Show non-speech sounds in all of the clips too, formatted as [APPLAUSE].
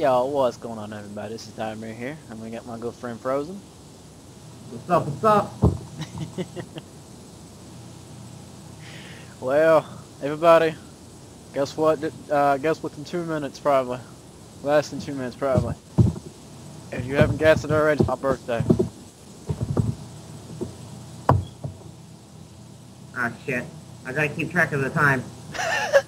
Yo, what's going on everybody? This is Diamond here. I'm gonna get my good friend Frozen. What's up, what's up? [LAUGHS] Well, everybody, guess what? Uh, guess within two minutes probably. Less than two minutes probably. If you haven't guessed it already, it's my birthday. Ah, shit. I gotta keep track of the time. [LAUGHS]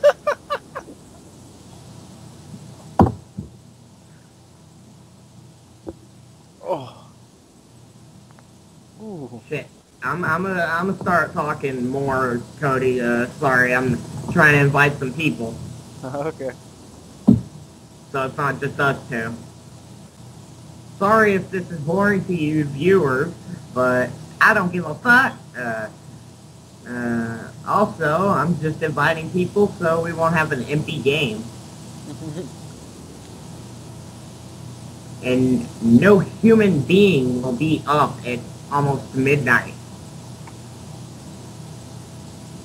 Shit. I'm, I'm gonna, I'm gonna start talking more, Cody. Uh, sorry, I'm trying to invite some people, [LAUGHS] okay. so it's not just us two. Sorry if this is boring to you viewers, but I don't give a fuck. Uh, uh, also, I'm just inviting people so we won't have an empty game. [LAUGHS] And no human being will be up at almost midnight.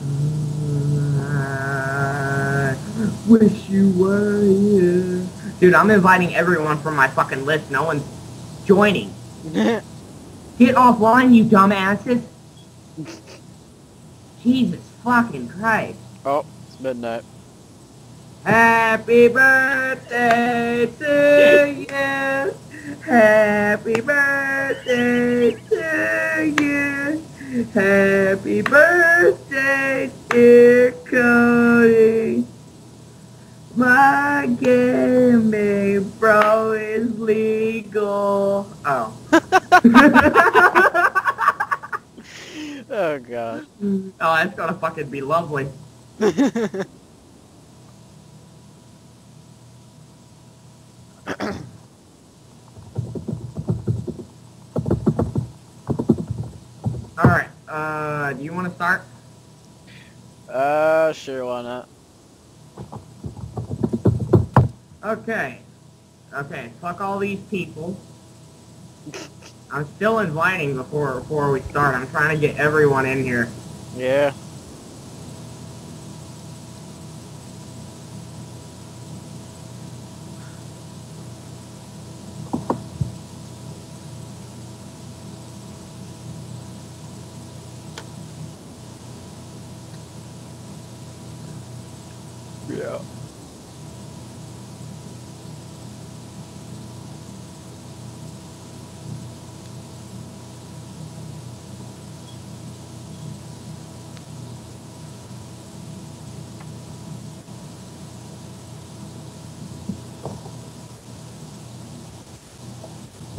Mm, I wish you were here. Dude, I'm inviting everyone from my fucking list. No one's joining. [LAUGHS] Get offline, you dumbasses. Jesus fucking Christ. oh, it's midnight. Happy birthday to you. Happy birthday to you. Happy birthday, dear Cody. My gaming bro is legal. Oh. [LAUGHS] Oh god. oh, that's gonna fucking be lovely. [LAUGHS] Alright, uh, do you want to start? uh, sure, why not? Okay. Okay, fuck all these people. I'm still inviting before before we start. I'm trying to get everyone in here. Yeah.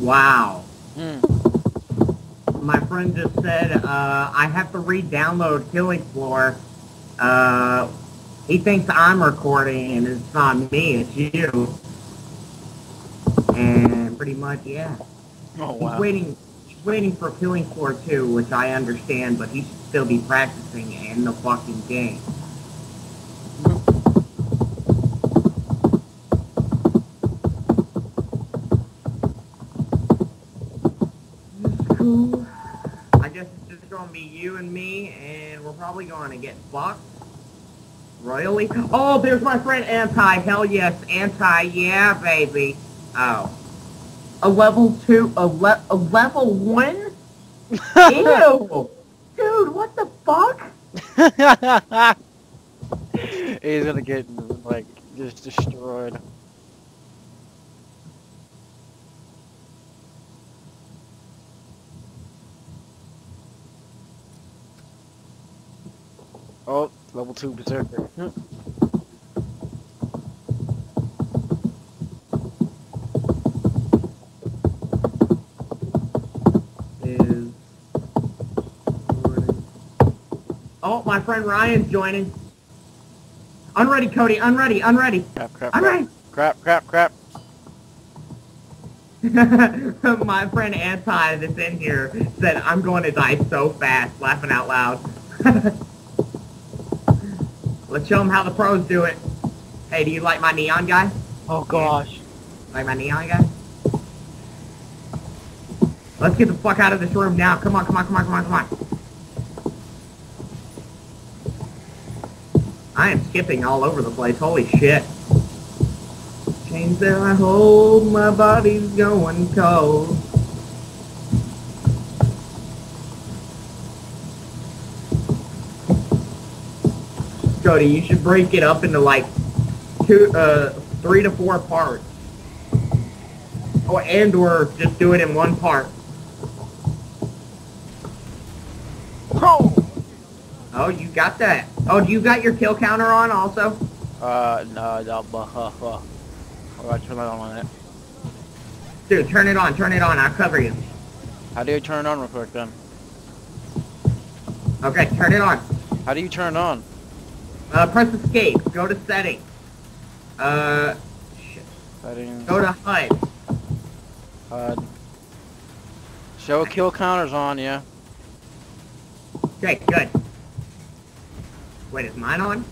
Wow. Hmm. My friend just said, uh, I have to re-download Killing Floor. Uh, he thinks I'm recording and it's not me, it's you. And pretty much, yeah. Oh wow. He's waiting. He's waiting for Killing Floor 2, which I understand, but he should still be practicing in the fucking game. It's cool. I guess it's just gonna be you and me, and we're probably going to get fucked. Royally? Oh, there's my friend Anti. Hell yes, Anti. Yeah, baby. Oh. A level two, a, le- a level one? Ew! [LAUGHS] Dude, what the fuck? [LAUGHS] He's gonna get like just destroyed. Oh, level two berserker. Is... Oh, my friend Ryan's joining. Unready, Cody. Unready. Unready. Crap, crap, crap, Unready. crap, crap, crap. [LAUGHS] my friend Anti that's in here said, I'm going to die so fast, laughing out loud. [LAUGHS] Let's show them how the pros do it. Hey, do you like my neon guy? Oh gosh. Like my neon guy? Let's get the fuck out of this room now. Come on, come on, come on, come on, come on. I am skipping all over the place. Holy shit. Pains that I hold, my body's going cold. Cody, you should break it up into like two, uh, three to four parts. Oh, and or just do it in one part. Oh! Oh, you got that. Oh, do you got your kill counter on also? Uh, no, no, uh, uh, uh. I'll turn that on it. Dude, turn it on, turn it on, I'll cover you. How do you turn it on real quick then? Okay, turn it on. How do you turn it on? Uh, press escape, go to settings. Uh, shit. Settings. go to HUD. Uh, show kill counters on, yeah. Okay, good. Wait, is mine on?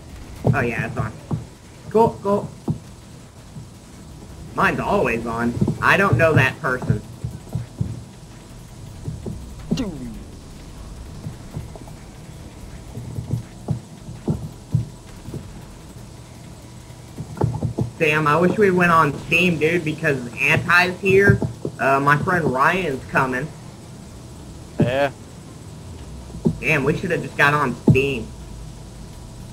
Oh yeah, it's on. Cool, cool. Mine's always on. I don't know that person. Damn, I wish we went on Steam, dude, because Anti's here. Uh, my friend Ryan's coming. Yeah, Damn, we should have just got on Steam.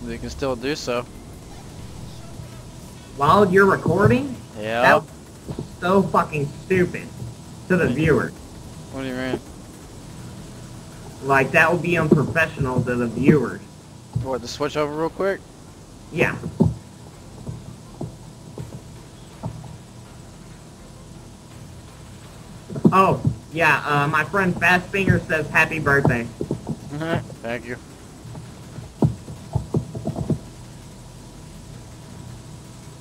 we can still do so. While you're recording? Yeah. That was so fucking stupid to the viewer. What do you mean? Like, that would be unprofessional to the viewers. What, to switch over real quick? Yeah. Oh, yeah, uh, my friend Fastfinger says happy birthday. Thank you.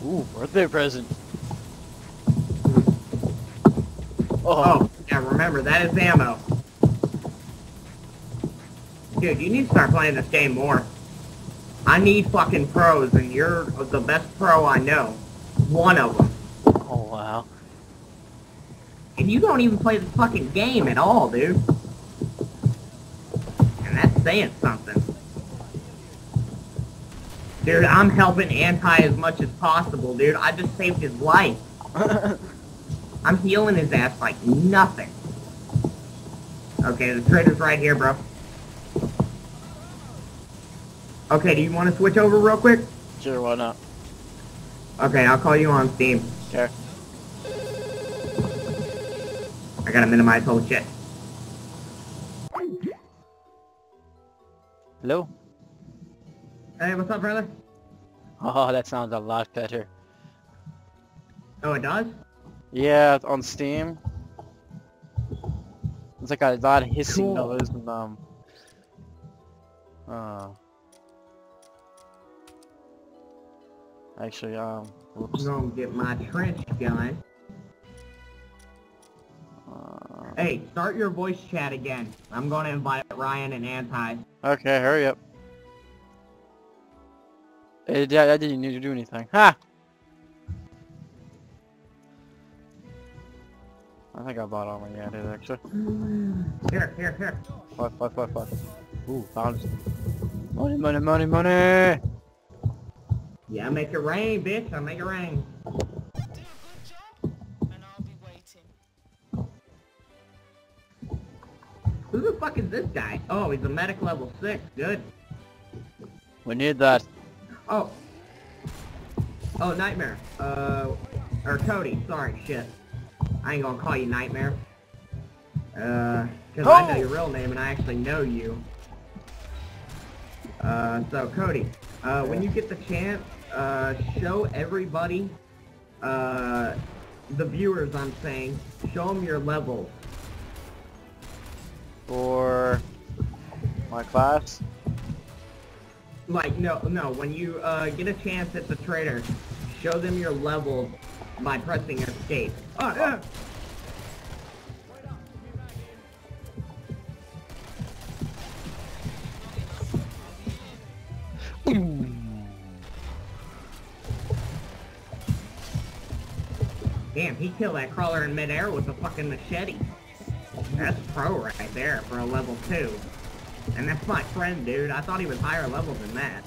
Ooh, birthday present. Oh, Oh, yeah, remember, that is ammo. Dude, you need to start playing this game more. I need fucking pros, and you're the best pro I know. One of them. oh wow. You don't even play the fucking game at all, dude. And that's saying something. Dude, I'm helping Anti as much as possible, dude. I just saved his life. [LAUGHS] I'm healing his ass like nothing. Okay, the trader's right here, bro. Okay, do you want to switch over real quick? sure, why not? Okay, I'll call you on Steam. Okay. I gotta minimize whole shit. Hello? Hey, what's up, brother? Oh, that sounds a lot better. Oh, it does? Yeah, on Steam. It's like a lot of hissing Cool. noise and um. Uh. Actually, um. I'm gonna get my trench gun. Hey, start your voice chat again. I'm gonna invite Ryan and Anti. okay, hurry up. Hey, yeah, I didn't need to do anything. Ha! I think I bought all my yeah, did actually. Here, here, here. Five, five, five, five. Ooh, found it. Money, money, money, money! Yeah, make it rain, bitch. I make it rain. Who the fuck is this guy? Oh, he's a medic level 6. Good. We need that. Oh. Oh, Nightmare. Uh, or Cody. Sorry, shit. I ain't gonna call you Nightmare. Uh, cause I know Oh! your real name and I actually know you. Uh, so Cody, uh, when you get the chance, uh, show everybody, uh, the viewers I'm saying, show them your levels. For my class. Like, no, no, when you, uh, get a chance at the trader, show them your level by pressing escape. Oh, yeah. Damn, he killed that crawler in midair with a fucking machete. That's pro right there for a level 2. And that's my friend, dude. I thought he was higher level than that.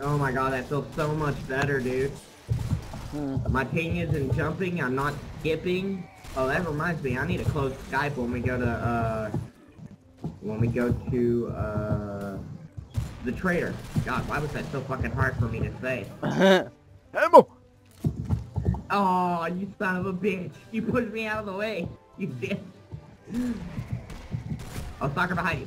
Oh my god, that feels so much better, dude. Hmm. My ting isn't jumping, I'm not skipping. Oh, that reminds me, I need to close Skype when we go to, uh... When we go to, uh... The trader. God, why was that so fucking hard for me to say? [LAUGHS] Ammo! Oh, you son of a bitch. You pushed me out of the way. You did. Oh, stalker behind you.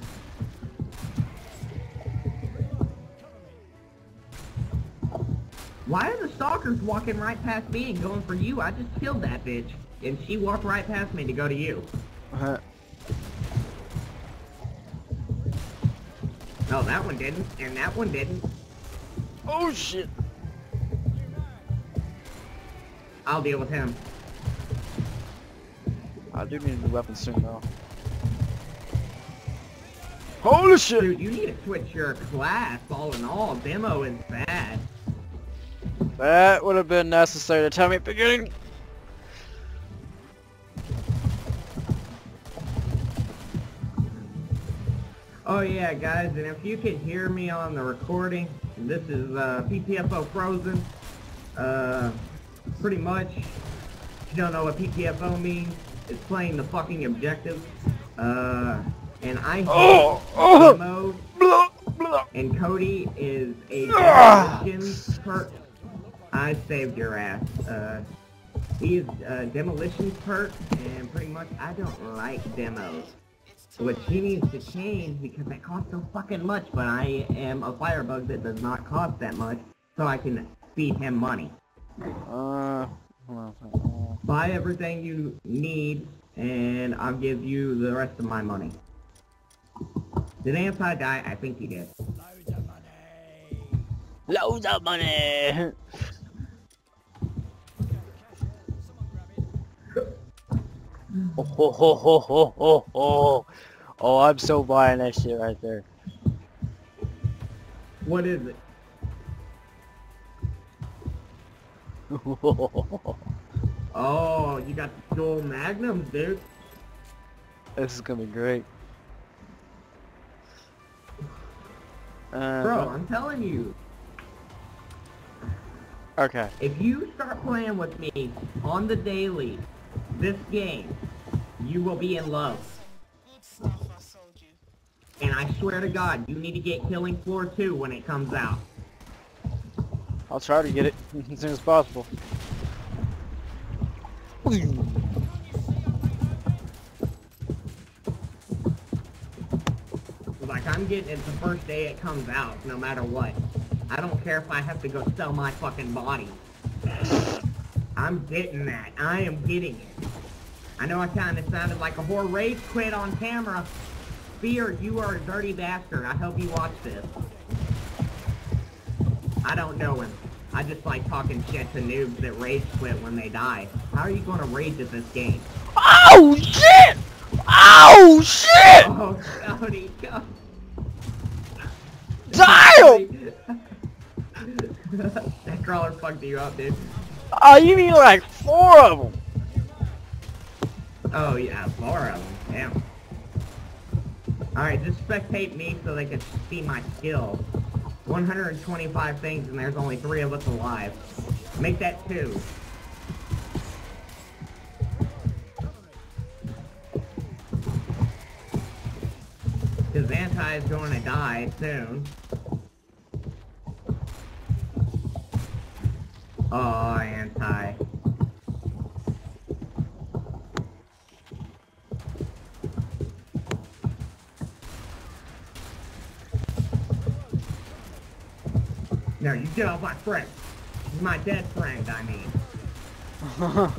Why are the stalkers walking right past me and going for you? I just killed that bitch. And she walked right past me to go to you. Uh, No, that one didn't. And that one didn't. oh shit! I'll deal with him. I do need a new weapon soon though. Holy shit! Dude, you need to switch your class all in all. Demo is bad. That would have been necessary to tell me at the beginning. Oh yeah, guys, and if you can hear me on the recording, this is uh, PTFO Frozen. Uh, pretty much, if you don't know what PTFO means, it's playing the fucking objective. Uh, and I Oh, oh. mode, Blah, blah. and Cody is a Ah. demolition perk. I saved your ass. Uh, he is uh, demolition perk, and pretty much I don't like demos. Which he needs to change because that costs so fucking much, but I am a firebug that does not cost that much, so I can feed him money. Uh, Buy everything you need, and I'll give you the rest of my money. Did Anti die? I think he did. loads of money. Loads [LAUGHS] of money! Oh, ho, ho, ho, ho, ho, ho. oh, I'm so buying that shit right there. What is it? Oh, you got dual magnums, dude. this is gonna be great. Uh, Bro, I'm telling you, Okay. if you start playing with me on the daily, this game, you will be in love. Good stuff I sold you. And I swear to God, you need to get Killing Floor 2 when it comes out. I'll try to get it [LAUGHS] as soon as possible. Like, I'm getting it the first day it comes out, no matter what. I don't care if I have to go sell my fucking body. I'm getting that. I am getting it. I know I kind of sounded like a whore rage quit on camera. Fear, you are a dirty bastard. I hope you watch this. I don't know him. I just like talking shit to noobs that rage quit when they die. How are you gonna rage at this game? Oh shit! Oh shit! Oh, Cody, go. Damn! [LAUGHS] that crawler fucked you up, dude. Oh, you need like four of them. Oh yeah, four of them. Damn. Alright, just spectate me so they can see my skills. 125 things and there's only three of us alive. Make that two. Because Anti is going to die soon. Oh, Anti. No, you get off my friend. My dead friend, I mean. Uh-huh.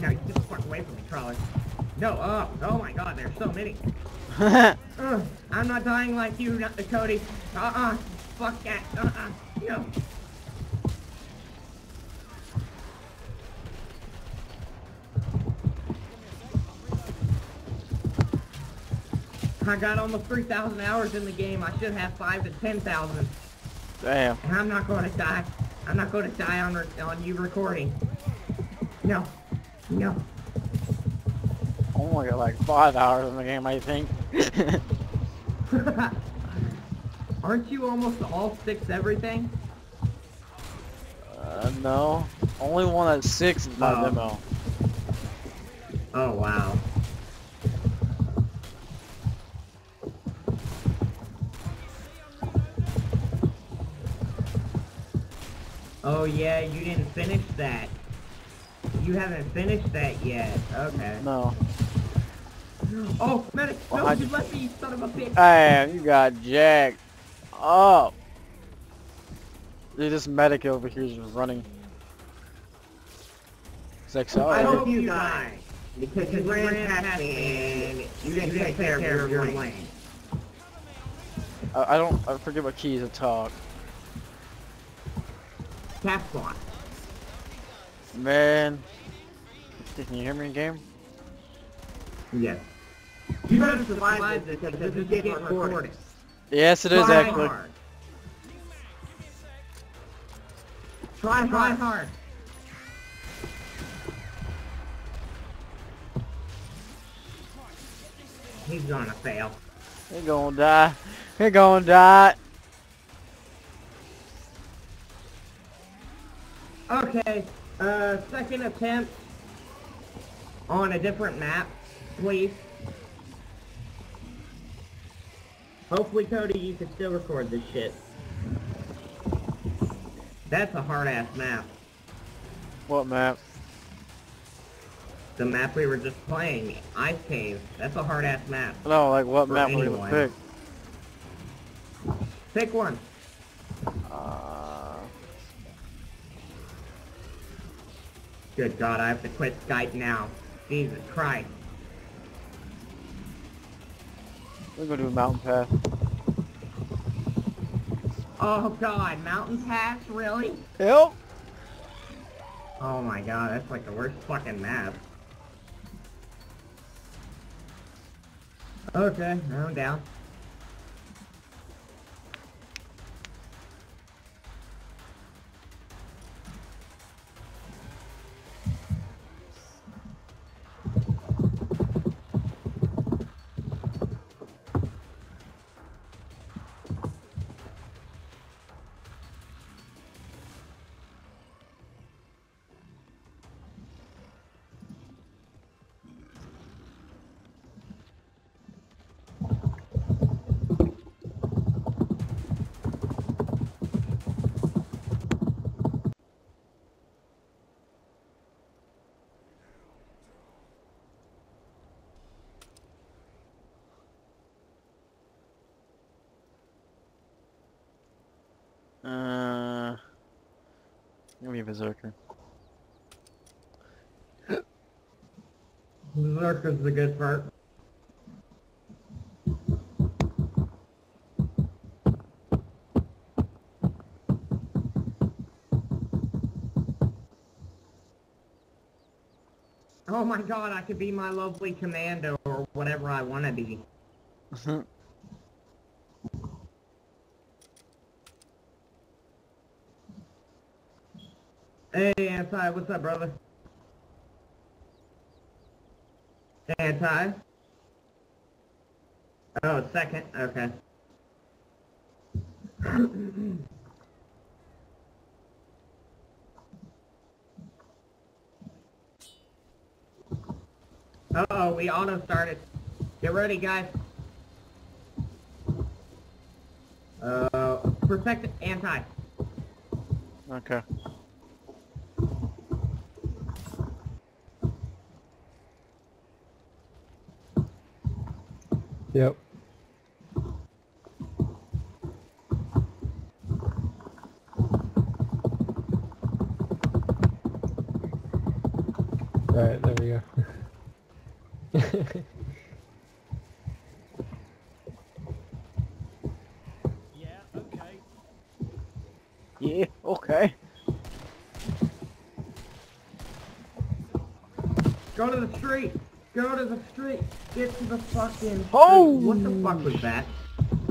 No, you get the fuck away from me, Crawler. No, oh, oh my god, there's so many. [LAUGHS] Ugh, I'm not dying like you, not the Cody. Uh-uh, fuck that, uh-uh, no. I got almost 3,000 hours in the game. I should have 5 to 10,000. Damn. And I'm not going to die. I'm not going to die on on you recording. No. No. Only got like five hours in the game, I think. [LAUGHS] Aren't you almost all six everything? Uh, no. Only one that's six is my Oh. demo. Oh wow. Oh yeah, you didn't finish that. You haven't finished that yet. Okay. No. Oh, medic! No, I- you left me, you son of a bitch! Damn, you got jacked up. Dude, this medic over here is just running. It's like, so, I oh, hope you die. Because you ran past me and you didn't take care of your lane. I, I don't, I forget what keys to talk. Caps lock. Man. Can you hear me in game? Yes. You better survive this because this is getting recorded. Yes, it is Try actually. hard. Try, Try hard. He's gonna fail. He gonna die. He gonna die. Okay, uh, second attempt on a different map, please. Hopefully, Cody, you can still record this shit. That's a hard-ass map. What map? The map we were just playing, Ice Cave. That's a hard-ass map. No, like what map would you anyone. pick? Pick one. Good God, I have to quit Skype now. Jesus Christ. we're gonna do a mountain pass. Oh God, Mountain Pass, really? Yep. Oh my God, that's like the worst fucking map. Okay, I'm down. Give me a berserker. Berserker's the good part. Oh my god, I could be my lovely commando or whatever I want to be. [LAUGHS] Hey, Anti, what's up, brother? Anti? Oh, second, okay. Uh-oh, we auto started. Get ready, guys. Uh, protect anti. okay. Yep. Alright, there we go. [LAUGHS] Yeah, okay. Yeah, okay. Go to the street. Go to the street. Get to the fucking. Oh! What the fuck was that?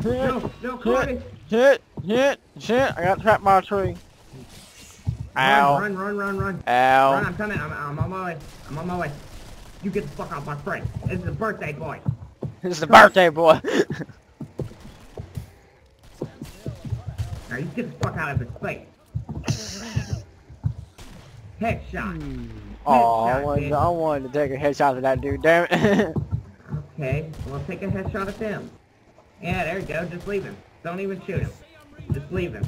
No, no, Cody. Hit, hit, shit, I got trapped by a tree. Ow. Run, run, run, run, run. Run, Ow. I'm coming. I'm, I'm on my way. I'm on my way. You get the fuck off my friend. This is a birthday boy. This is the birthday boy. [LAUGHS] Now you get the fuck out of his face. [LAUGHS] Headshot. Hmm. Oh, I [LAUGHS] wanted. I wanted to take a headshot of that dude. Damn it. Okay, well take a headshot at him. Yeah, there you go. Just leave him. Don't even shoot him. Just leave him.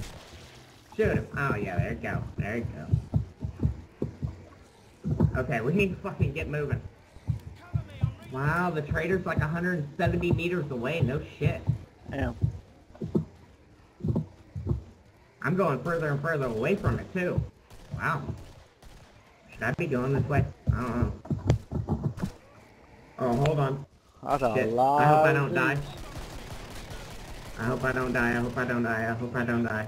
Shoot him. Oh yeah, there you go. There you go. Okay, we need to fucking get moving. Wow, the trader's like 170 meters away. No shit. Damn. I'm going further and further away from it too. Wow. Should I be going this way? I don't know. Oh, hold on. That's a Shit. lot. I hope I don't die. I hope I don't die. I hope I don't die. I hope I don't die.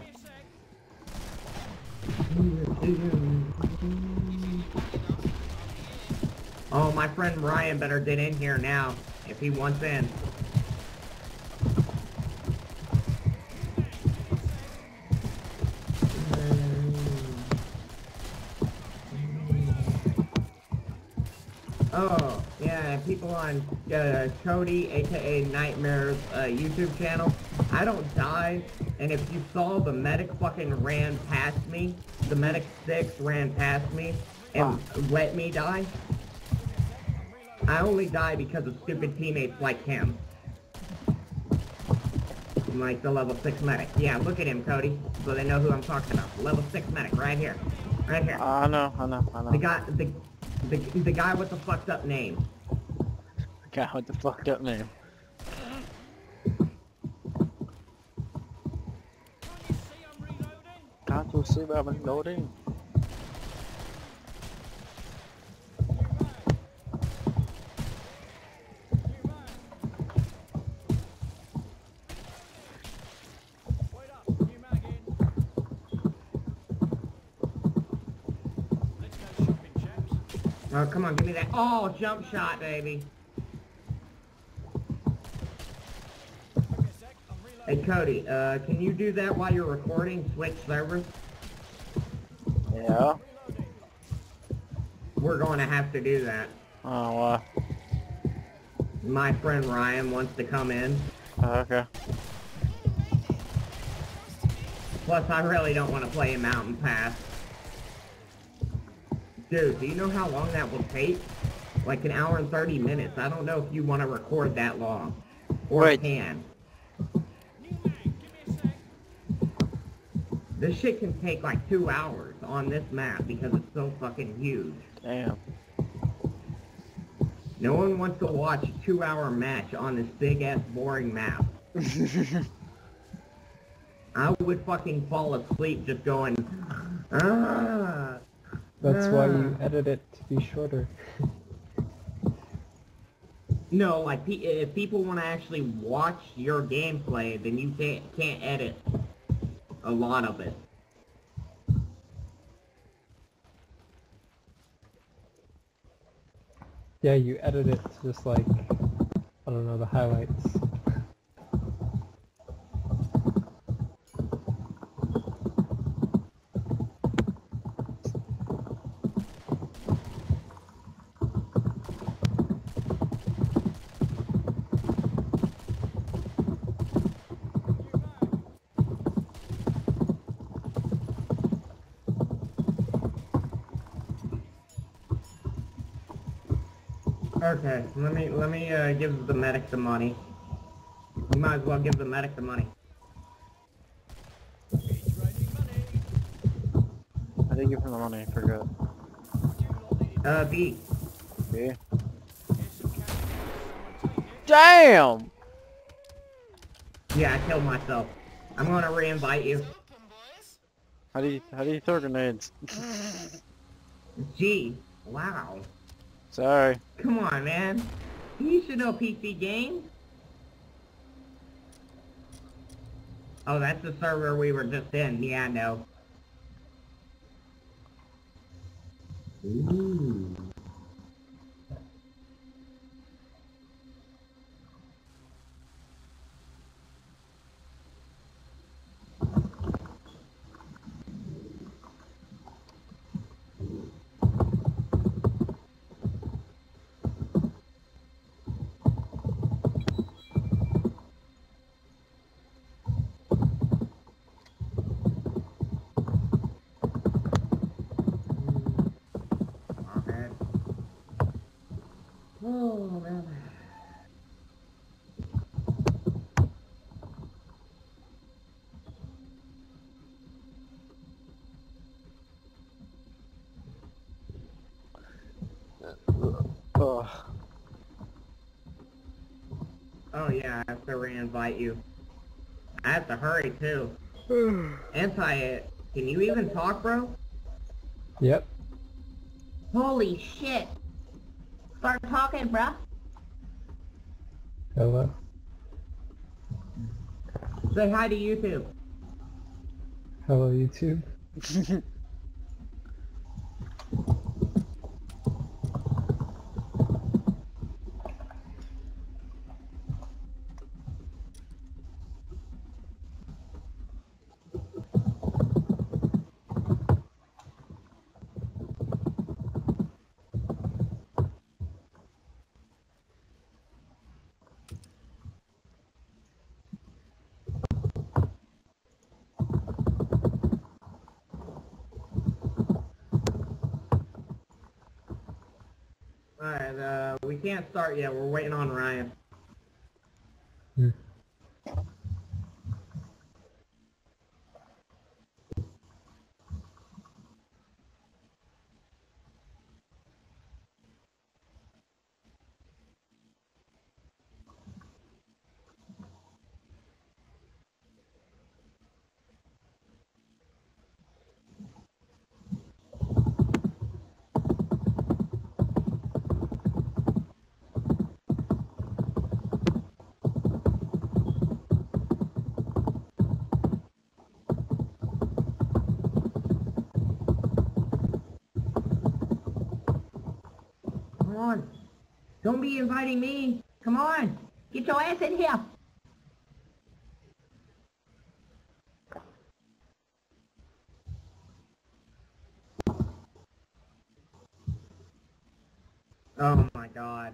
Oh, my friend Ryan better get in here now if he wants in. Oh, yeah, people on uh, Cody, aka Nightmares, uh, YouTube channel. I don't die, and if you saw the medic fucking ran past me, the medic 6 ran past me, and let me die, I only die because of stupid teammates like him. Like the level 6 medic. Yeah, look at him, Cody, so they know who I'm talking about. Level 6 medic, right here. Right here. I know, I know, I know. The guy, the, the, the guy with the fucked up name. God, what the fucked up name? Can't you see where I'm loading? Oh, come on, give me that. Oh, jump shot, baby. Hey, Cody, uh, can you do that while you're recording? Switch servers? Yeah. We're going to have to do that. Oh, uh, My friend Ryan wants to come in. okay. Plus, I really don't want to play a Mountain Pass. Dude, do you know how long that will take? Like an hour and 30 minutes. I don't know if you want to record that long. Or Wait. can. This shit can take like two hours on this map because it's so fucking huge. Damn. No one wants to watch a two hour match on this big ass boring map. [LAUGHS] I would fucking fall asleep just going, ah. That's why you Ah. edit it to be shorter. No, like pe- if people want to actually watch your gameplay, then you can't can't edit a lot of it. Yeah, you edit it to just like, I don't know, the highlights. Okay, let me let me uh, give the medic the money. You might as well give the medic the money. I did give him the money, I forgot. Uh, B. Yeah. Damn! Yeah, I killed myself. I'm gonna re-invite you. How do you, how do you throw grenades? G. Wow. Sorry. Come on, man. You should know PC games. Oh, that's the server we were just in. Yeah, I know. Ooh. I have to re-invite you. I have to hurry too. [SIGHS] Anti, can you even talk, bro? Yep. Holy shit! Start talking, bruh. Hello. Say hi to YouTube. Hello, YouTube. [LAUGHS] can't start yet. We're waiting on Ryan. Hmm. Come on. Don't be inviting me. Come on. Get your ass in here. Oh my god.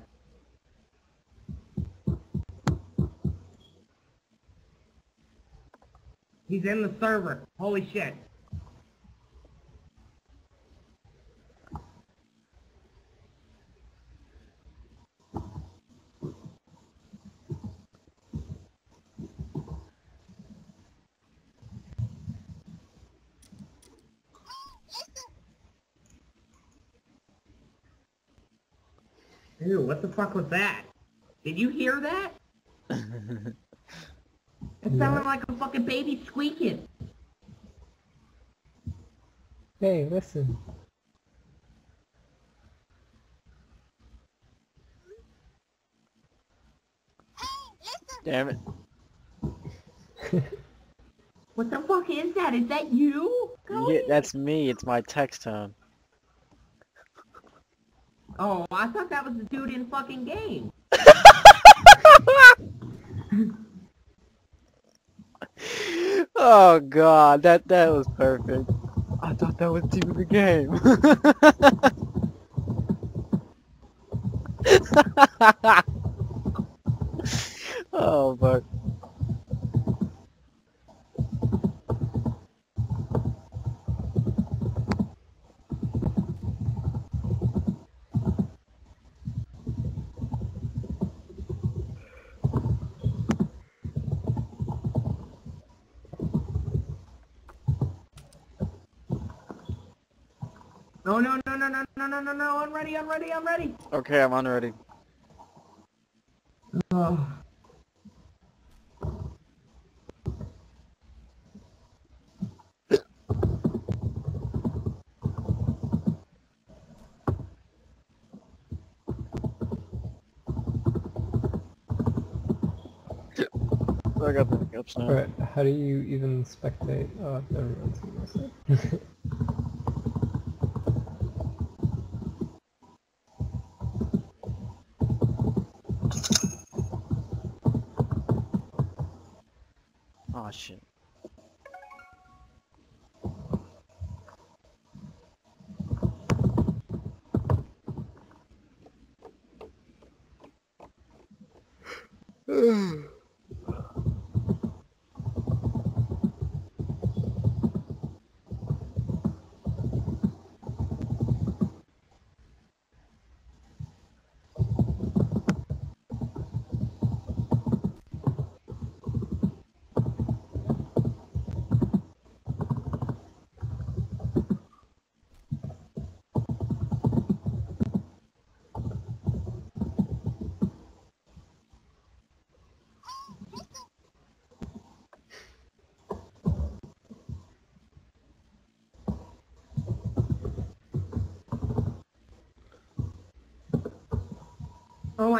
He's in the server. Holy shit. Fuck was that? Did you hear that? [LAUGHS] It sounded like a fucking baby squeaking. Hey, listen. Damn it. What the fuck is that? Is that you? Yeah, that's me. It's my text tone. Oh, I thought that was the dude in fucking game. [LAUGHS] Oh god, that that was perfect. I thought that was dude in the game. [LAUGHS] oh fuck. No, no, no, no, no, no, no, no, no. I'm ready. I'm ready. I'm ready. Okay, I'm on ready. Oh. I got the hiccups now. Alright, how do you even spectate? Oh, everyone's in [LAUGHS] caution. Ugh. [SIGHS] [SIGHS]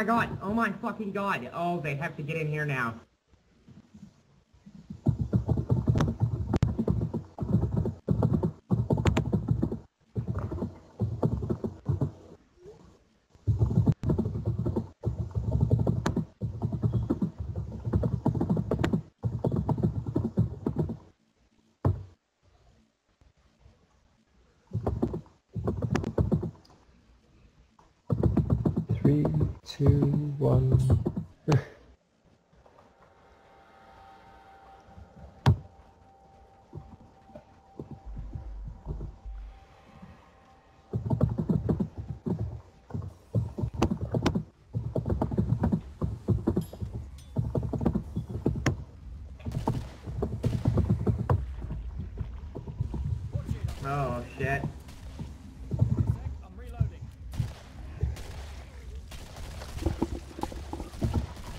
my god. Oh my fucking god. Oh, they have to get in here now. Three, two, one. Oh shit.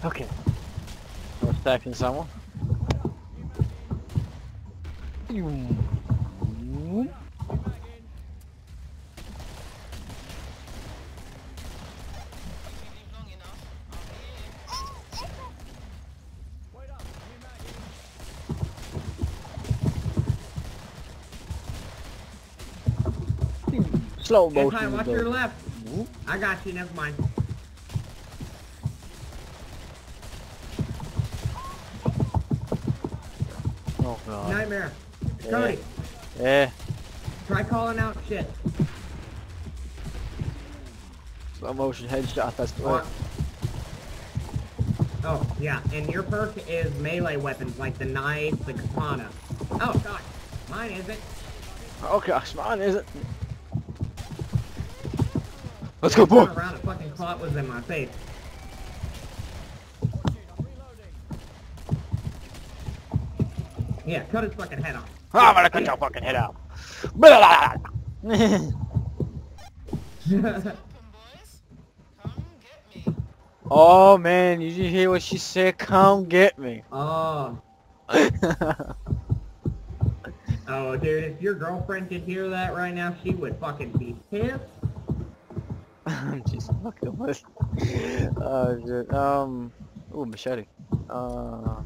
Okay. We're stacking someone. If you leave long enough, I'll be here. Slow Anti, motion. watch your left. I got you, never mind. Oh god. Nightmare. Yeah. Cody, Yeah. try calling out shit. Slow motion headshot. That's what. Oh, yeah, and your perk is melee weapons like the knife, the katana. Oh, God. Mine isn't. Oh gosh, mine isn't. Let's Yeah, go, boy. around, a fucking clot was in my face. Yeah, cut his fucking head off. [LAUGHS] I'm gonna cut your fucking head out. Blah, blah, blah. Open, boys. Come get me. oh man, did you hear what she said? Come get me. [LAUGHS] oh. Oh, dude, if your girlfriend could hear that right now, she would fucking be pissed. I'm just fucking with. [LAUGHS] Oh shit. Um. Ooh, machete. Uh.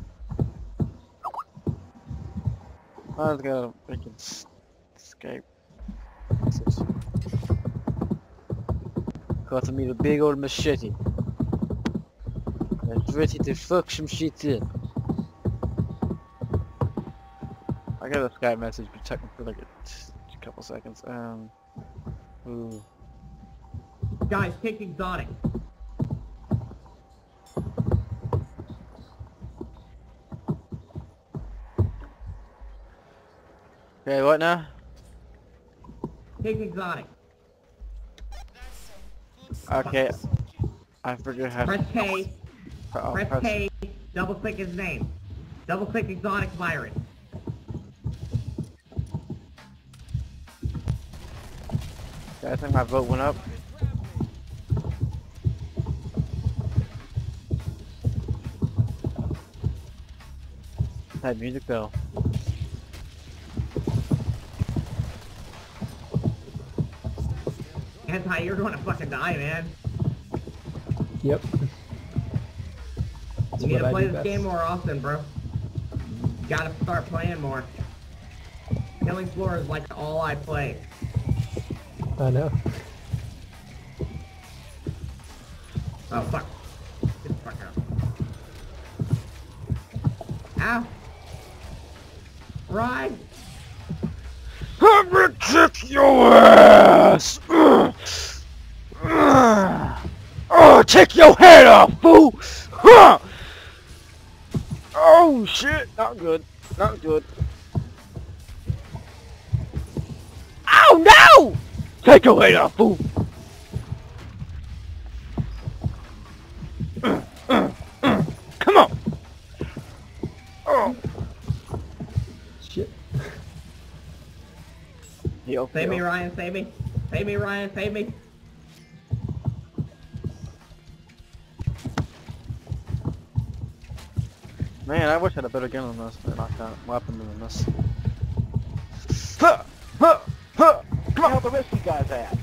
I was gonna freaking s- escape. Got me the big old machete. That's ready to fuck some shit in. I got a Skype message, but check for like a, a couple seconds. Um. Ooh. Guys, take exotic. Okay, what now? Take exotic. That's some good Okay. I forget how Press K, oh, press press- K, double click his name. Double click exotic virus. I think my vote went up. That music though. Anti, you're gonna fucking die, man. Yep. You need to play this best. game more often, bro. Gotta start playing more. Killing Floor is like all I play. I know. Oh, fuck. Get the fuck out. Ow! Ride! I'm gonna kick your ass! Oh, take your head off, fool! Oh shit! Not good. Not good. Oh no! Take your head off, fool! Come on! Oh. Shit. Yo, Save me. Ryan, save me. Save me, Ryan, save me. Man, I wish I had a better gun than this, but not that weapon than this. Huh! Huh! Huh! Come on! the rest you guys at?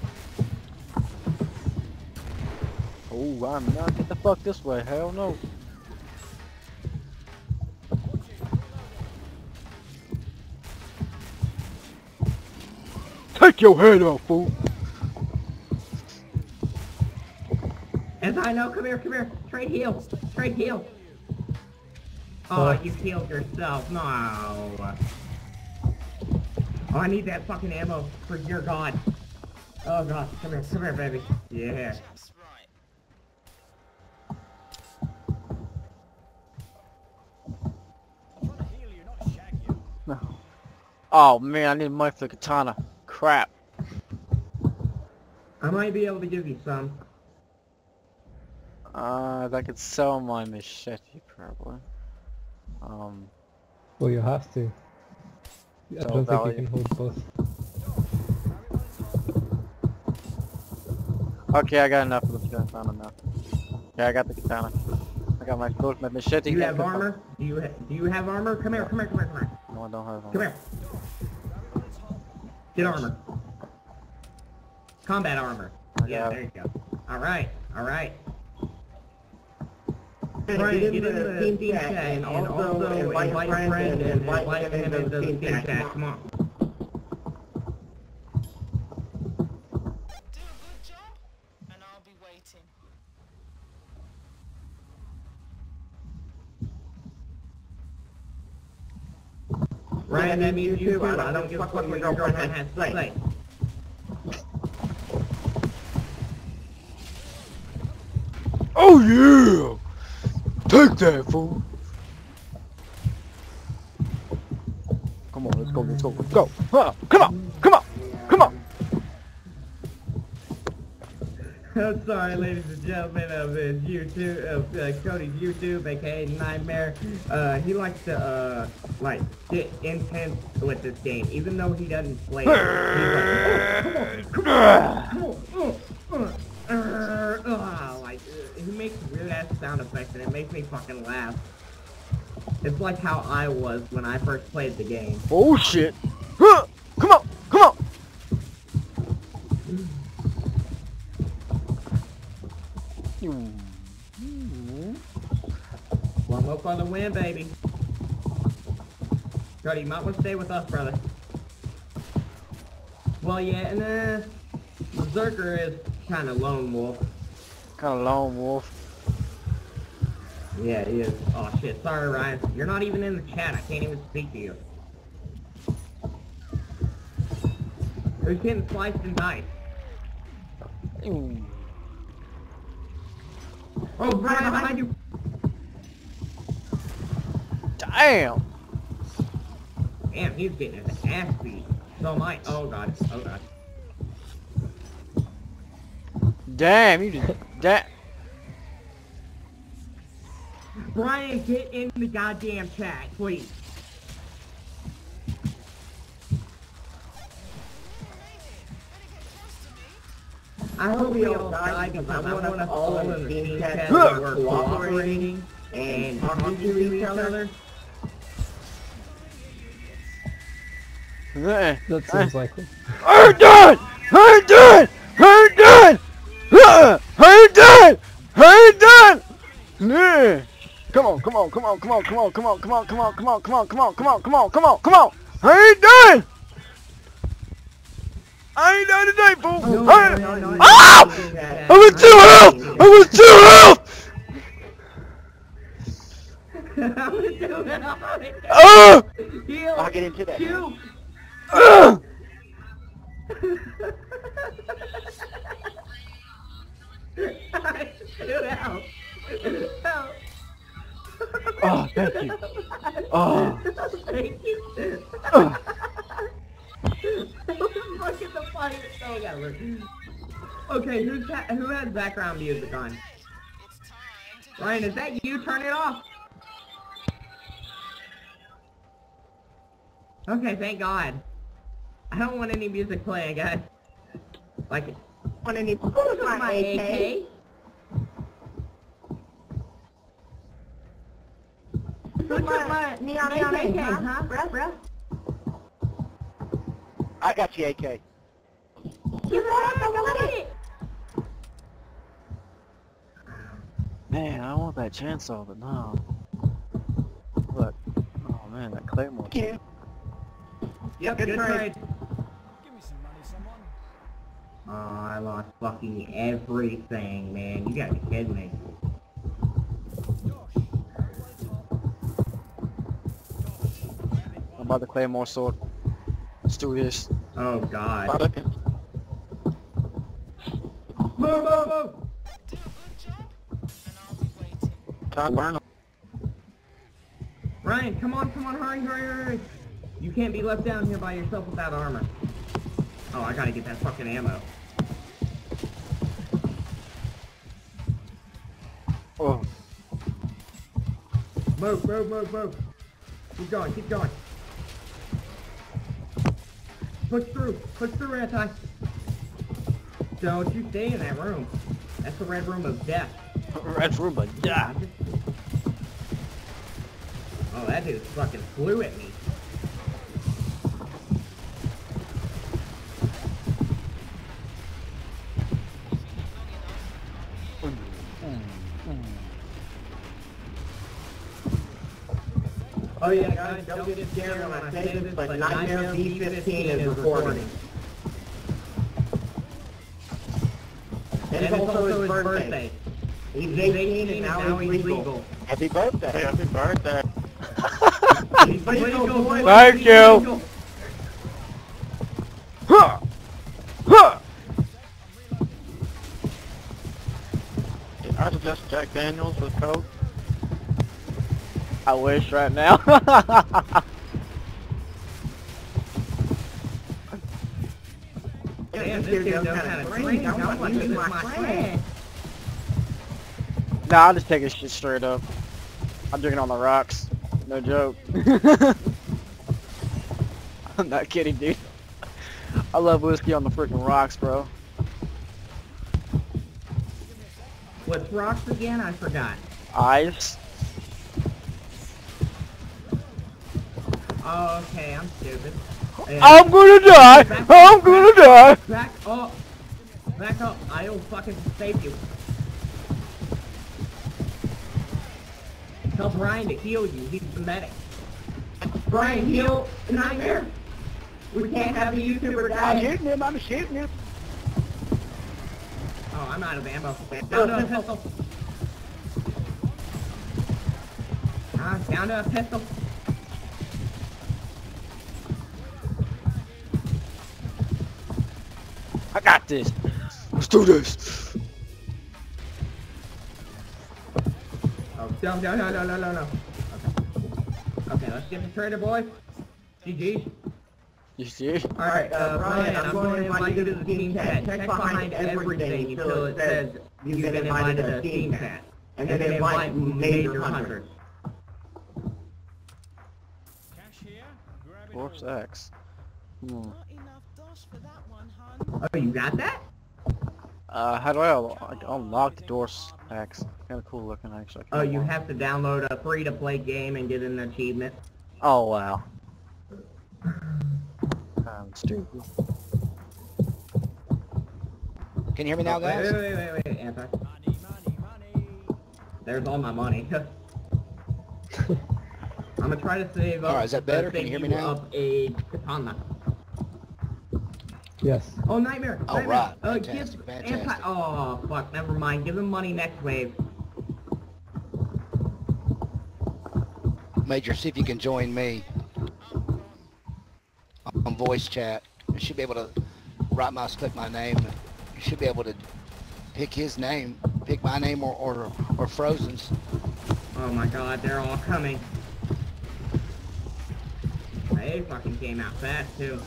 Oh. I'm not get the fuck this way. Hell no. Take your head off, fool. As I know, come here, come here. Trade heal. Trade heal. Oh, you killed yourself. No. Oh, I need that fucking ammo for your god. Oh god, come here, come here, baby. Yeah. No. Oh man, I need money for the katana. Crap. I might be able to give you some. Uh, I could sell my machete probably. Um, Well, you have to. I don't think you can hold both. okay, I got enough of the katana now. Yeah, I got the katana. I got my both my machete. Do you have armor? Do you ha do you have armor? Come here, come here, come here, come here. No, I don't have Come here. Get armor. Combat armor. Yeah, there you go. Alright, alright. Brian, get into the team chat and also invite a friend and invite him into the team chat. Come on. I don't give a fuck what girlfriend has to say. Oh yeah! Take that, fool! Come on, let's go, let's go, let's go! Huh, come on, come on, come on! I'm sorry, ladies and gentlemen of his YouTube, of uh, Cody's YouTube, aka Nightmare. Uh, he likes to, uh, like, get intense with this game, even though he doesn't play like, oh, come on, come on, come on, uh, uh, uh, uh, like, uh, he makes weird ass sound effects and it makes me fucking laugh. It's like how I was when I first played the game. Oh shit! Huh, come on, come on! One more for the win, baby. Cody, you might want to stay with us, brother. Well, yeah, and uh, Berserker is kind of lone wolf. Kind of lone wolf. Yeah, he is. Oh shit, sorry, Ryan. You're not even in the chat. I can't even speak to you. Who's getting sliced and diced? Mm. Oh, Brian, behind you. Damn! Damn, he's getting his ass beat. So am I. Oh god. Oh god. Damn, you just... That... Brian, get in the goddamn chat, please. I hope we all die because I want us all in the team chat Huh. and we're cooperating and talking to each other. That seems likely. I'm done! I'm done! I'm done! Uh, I'm done! I'm done! Yeah. Come on, come on, come on, come on, come on, come on, come on, come on, come on, come on, come on, come on, come on, come on, come on! I ain't done! I ain't done today, fool! I-. Ah! I was too health! I was too health! I'm gonna do it. I'm gonna do it. Ah! I'll get into that. Oh, thank you. Oh. Thank you. Ah. Fight. Oh, Okay, who's ha who has background music on? Ryan, is that you? Turn it off. Okay, thank God. I don't want any music playing, guys. Like, Want any who's my AK? Who took my neon AK, AK, huh? Bruh, bruh? I got you, AK. You got it, I it. Man, I want that chainsaw, but no. Look. Oh man, that claymore. Yeah. Yep, good, trade. Give me some money, someone. Oh, I lost fucking everything, man. You gotta be kidding me. Dosh, over the top. Dosh, grab it. I'm about to claim more sword. Let's do this. Oh god. Move, move, move! Do a good job, and I'll be waiting. Top burn. Ryan, come on, come on, hurry, hurry, hurry! You can't be left down here by yourself without armor. Oh, I gotta get that fucking ammo. Oh, Move, move, move, move! Keep going, keep going. Push through, push through, Anti. Don't you stay in that room. That's the red room of death. [LAUGHS] red room, but yeah. Oh, that dude fucking flew at me. Oh yeah, guys, don't get scared when I say this, but NightmareV15 is recording. And it's also his birthday. He's 18 and now he's legal. Happy birthday. Happy birthday. [LAUGHS] He's legal, boys. Thank you. Huh! Huh! I suggest Jack Daniels with Coke. I wish right now. Damn, this dude knows how to drink. I want to be my friend. nah, I'll just take this shit straight up. I'm drinking on the rocks. No joke. [LAUGHS] I'm not kidding, dude. I love whiskey on the freaking rocks, bro. What's rocks again? I forgot. Ice. Oh, okay, I'm stupid. Yeah. I'm gonna die! I'm gonna die! Back up! Back up! I'll fucking save you. Tell Brian to heal you. He's the medic. Brian, heal the nightmare. We can't have the YouTuber die. I'm shooting him. I'm shooting him. Oh, I'm out of ammo. Down to a pistol. Ah, down to a pistol. Got this. Let's do this. Oh, no, no, no, no, no, no, no. Okay. Okay, let's get the trader, boys. GG. You see? Alright, uh, Brian, I'm going to invite you to the team chat. Check behind everything until it says you've been invited to the team chat. And then invite major hunters. Cash here. Grab it. Corpse. X. Hmm. Not enough dosh for that one, hun. Oh, you got that? Uh, how do I unlock, unlock the doors X? Kinda cool looking, actually. Oh, you have to download a free-to-play game and get an achievement. Oh, wow. I'm stupid. Can you hear me now, guys? wait, wait, wait, wait, Anti. Money, money, money. There's all my money. [LAUGHS] [LAUGHS] I'm gonna try to save up. Alright, is that better? Can you hear me now? Up a katana. Yes. Oh, nightmare! Oh, nightmare. right. Uh, Fantastic, give fantastic. Anti- oh, fuck. Never mind. Give them money next wave. Major, see if you can join me on voice chat. You should be able to right mouse click my name. You should be able to pick his name, pick my name or or, or Frozen's. Oh my god, they're all coming. They fucking came out fast too.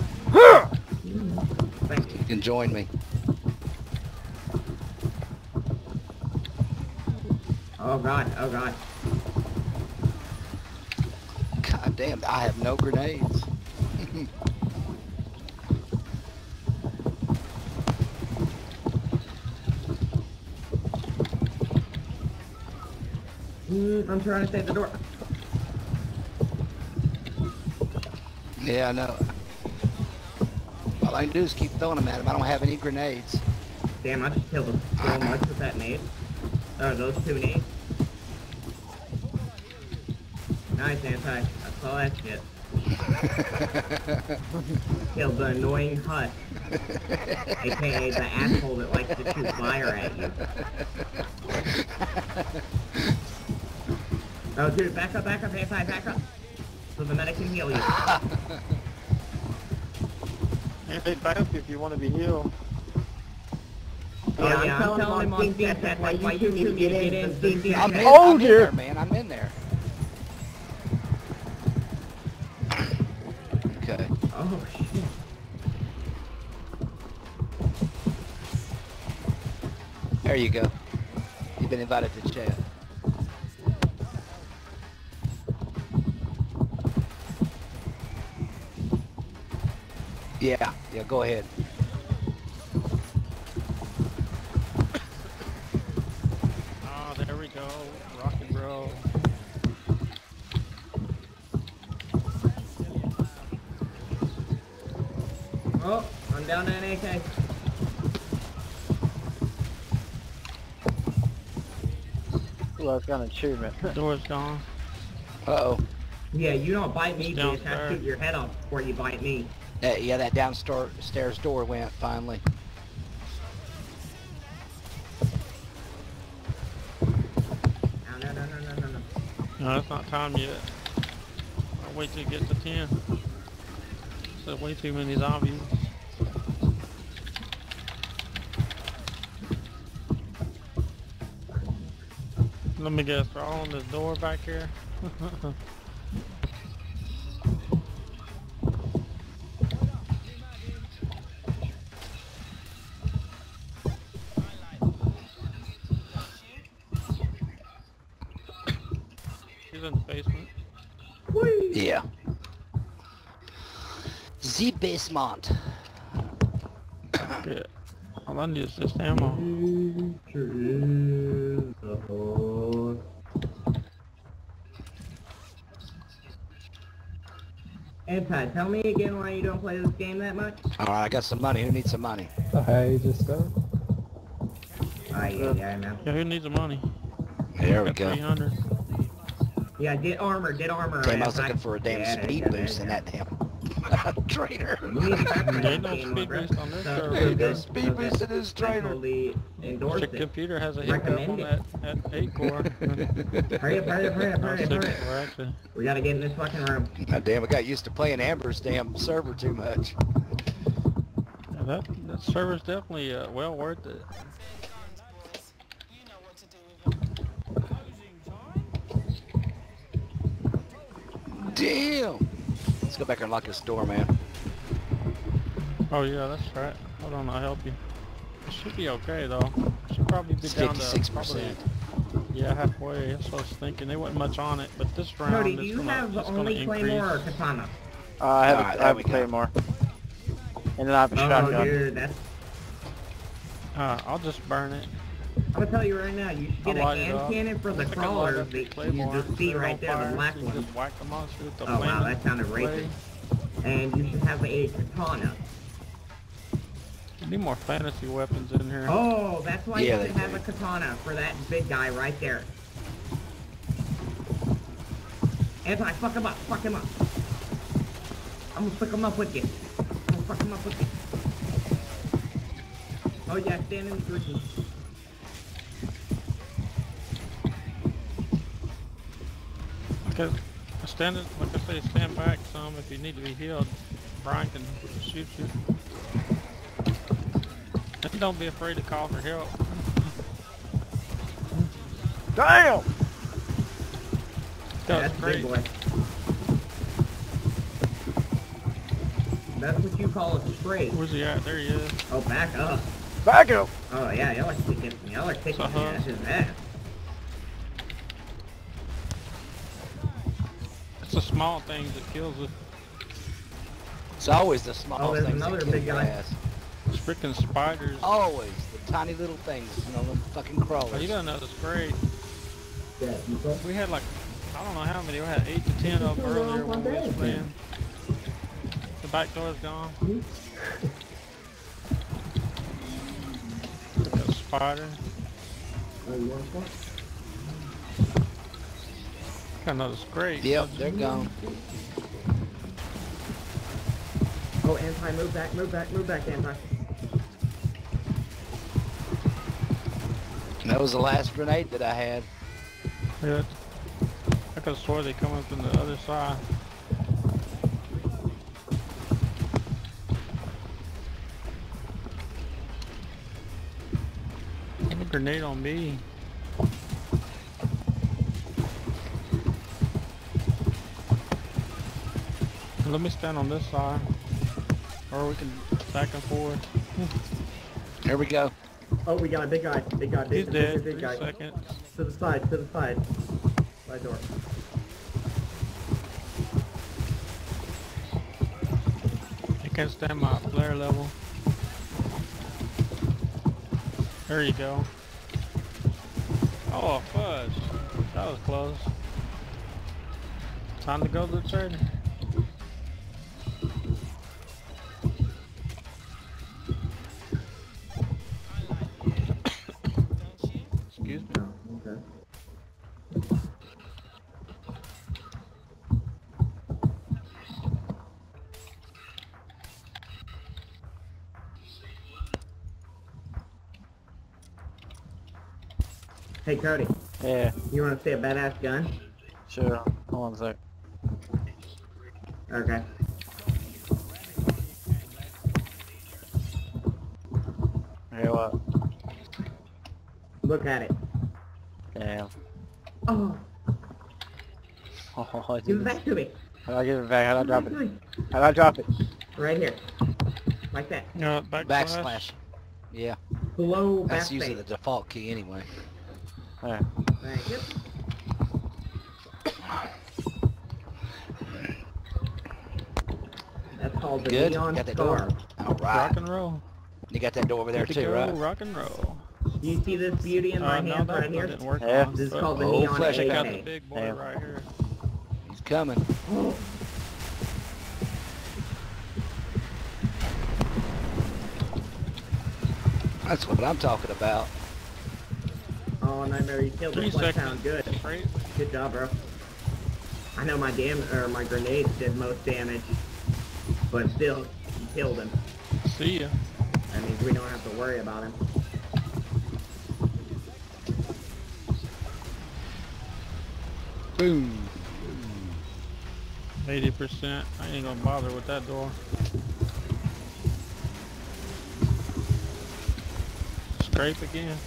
Thank you. You can join me. Oh god, oh god. God damn, I have no grenades. [LAUGHS] Mm, I'm trying to save the door. yeah, I know. All I can do is keep throwing them at him. I don't have any grenades. Damn, I just killed him so much with that nade. Oh, those two nades. Nice, Anti. That's all that shit. [LAUGHS] killed the annoying hut. AKA the asshole that likes to shoot fire at you. Oh, dude, back up, back up, Anti, back up. So the medic can heal you. [LAUGHS] Hey, back up if you want to be healed. Yeah, yeah, I'm telling him on Steam chat, like, why you two need to get in Steam I'm chat. in, I'm in dear. there, man. I'm in there. Okay. Oh, shit. There you go. You've been invited to chat. Yeah, yeah, go ahead. Oh, there we go. Rock and roll. Oh, I'm down to an AK. Ooh, I've got an achievement. Door's gone. Uh-oh. Yeah, you don't bite me, It's bitch. I downstairs. shoot your head off before you bite me. Yeah, that downstairs door went finally. No, no, no, no, no, no, no. It's not time yet. I'll wait till it gets to 10. So way too many zombies. Let me guess, they're all on this door back here? [LAUGHS] The basement. Yeah. All I need is just ammo. Anti, tell me again why you don't play this game that much? All right, I got some money. Who needs some money? Oh, I just started. Oh, yeah, yeah, I know. Yeah, who needs the money? There we go. 300. Yeah, get armor, get armor. Damn, I was Anti. looking for a damn Yeah, speed yeah, boost yeah, in that damn trainer. You need to start playing There ain't this no game, speed bro. boost on this server. so no speed boost in this trainer. totally endorse Your it. computer has a hiccup on Recommend that at 8 core. Hurry up, hurry up, hurry up, hurry up, hurry up. core actually. We gotta get in this fucking room. God damn, I got used to playing Amber's damn server too much. Yeah, that, that server's definitely uh, well worth it. You know what to do with them. Damn. Let's go back and lock this door, man. Oh yeah, that's right. Hold on, I'll help you. It should be okay though. Should probably be It's down to 56%. yeah halfway. That's what I was thinking. There wasn't much on it, but this round Cody, is do you gonna, have it's gonna only increase. Claymore or Katana? Uh, I have, Alright, a, there I have a claymore. And then I have a Oh, shotgun. dude, that's... Uh, I'll just burn it. I'm gonna tell you right now, you should get a hand cannon for the I think I'll light crawlers up the that you claymore, just see right there, the black so one. Just whack the monster with the Oh wow, that sounded blade. racist. And you should have a katana. You need more fantasy weapons in here. Oh, that's why Yeah, you they should have do. a katana for that big guy right there. Anti, fuck him up, fuck him up. I'm gonna fuck him up with you. I'm gonna fuck him up with you. Oh yeah, stand in the green. Okay, stand it, like I say, stand back some if you need to be healed. Brian can shoot you. And don't be afraid to call for help. Damn! That That's was a great. big boy. That's what you call a straight. Where's he at? There he is. Oh, back up. Back up! Oh yeah, y'all are kicking, y'all are kicking uh his ass. It's the small things that kills us. It's always the small Oh, there's things another that kill big your guy. ass. It's freaking spiders. Always the tiny little things, you know, them fucking Oh, crawlers. you don't know that's great. Yeah. We had like, I don't know how many. We had eight to ten of them earlier when we was playing. The back door's gone. Look at that spider. Oh, Got another Scrake. Yep, they're gone. Oh, anti, move back, move back, move back, anti. That was the last grenade that I had. Yeah. I could have swore they coming from the other side. Get a grenade on me. Let me stand on this side. Or we can back and forth. Here we go. Oh, we got a big guy, big guy, He's big, dead. big, big guy. seconds. To the side, to the side. Side door. I can't stand my flare level. There you go. Oh, fudge. That was close. Time to go to the trader. Cody, Yeah, you want to see a badass gun? sure. Hold on a sec. Okay. Hey, what? Look at it. Damn. Oh, [LAUGHS] Oh, give it back to me. How do I give it back? How do I drop it? back to me. How do I drop it? Right here. Like that. No, backslash. Backslash. Yeah, Below that's backspace. usually the default key anyway. There. Thank you. That's called the Good. neon Got that star. door. All right. Rock and roll. You got that door over there to too, go, right? Rock and roll. You see this beauty in my Uh, hand that right here? didn't work Yeah. on, This is called the Oh, neon flesh Check out the big boy Yeah. right here. He's coming. That's what I'm talking about. Oh, Nightmare, you killed Three seconds. hound. Good. Right? Good job, bro. I know my dam or my grenades did most damage, but still, you killed him. See ya. That means we don't have to worry about him. Boom. 80%. I ain't gonna bother with that door. Scrake again.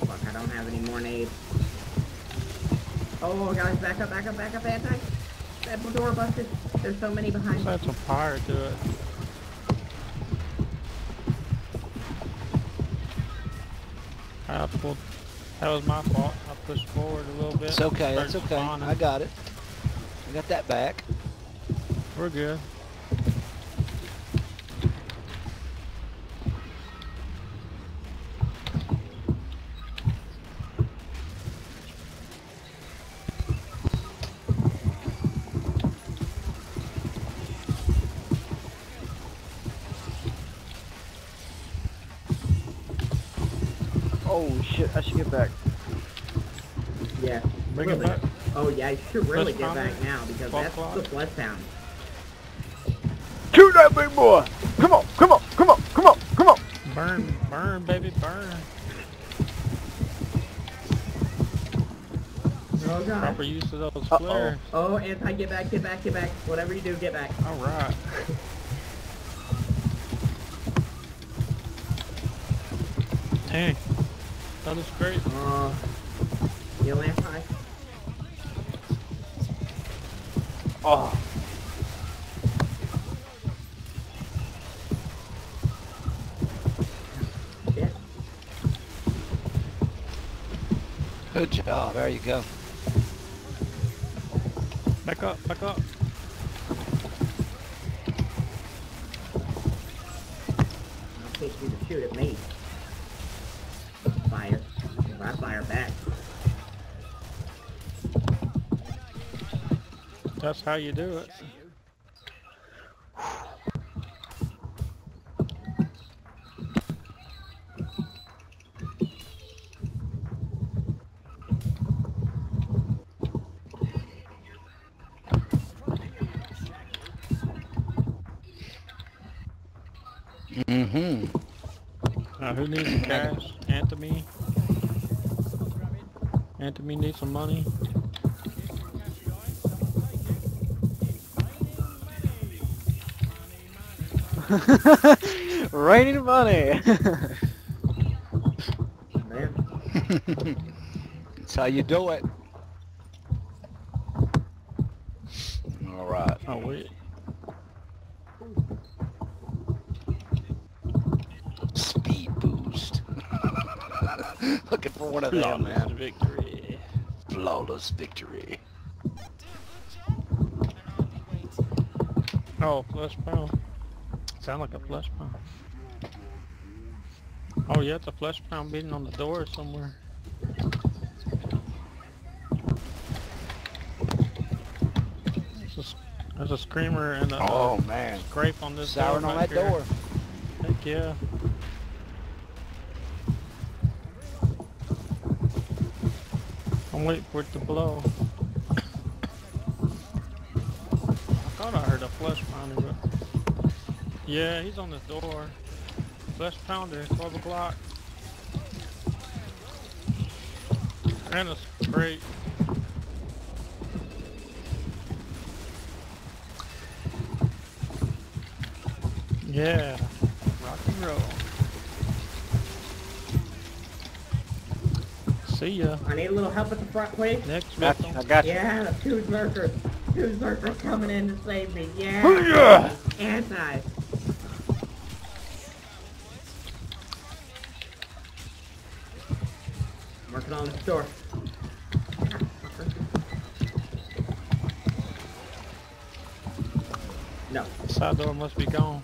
Fuck, I don't have any more nades. Oh, oh, guys, back up, back up, back up, anti. That door busted. There's so many behind. Let's add some fire to it. I pulled. That was my fault. I pushed forward a little bit. It's okay. That's Started okay. spawning. I got it. I got that back. We're good. Should really get pounder. back now because Fuck that's clock. the flesh hound. Shoot that big boy! Come on! Come on! Come on! Come on! Come on! Burn, burn, baby, burn. Oh, God. Proper use of those Uh-oh. flares. Oh, anti, get back, get back, get back. Whatever you do, get back. All right. Dang. That was great. Uh, Oh. Good job. There you go. how you do it. Mm-hmm. Now who needs the cash? Anthony? Anthony needs some money? [LAUGHS] Raining money. Man. That's how you do it. All right. Oh wait. Speed boost. [LAUGHS] Looking for one of them, Flawless man. victory. Flawless victory. Oh, flesh pound. Sound like a flesh pound. Oh yeah, it's a flesh pound beating on the door somewhere. There's a, there's a screamer and a uh, Oh man. Scrake on this Souring door on that here. door. Heck yeah. I'm waiting for it to blow. Yeah, he's on the door. Flesh pounder, 12 o'clock. And a Scrake. Yeah, rock and roll. See ya. I need a little help at the front, please. Next Got. I got you. Yeah, the two Zerkers. Two Zerkers coming in to save me. Yeah. Anti. I'm the. No. Side door must be gone.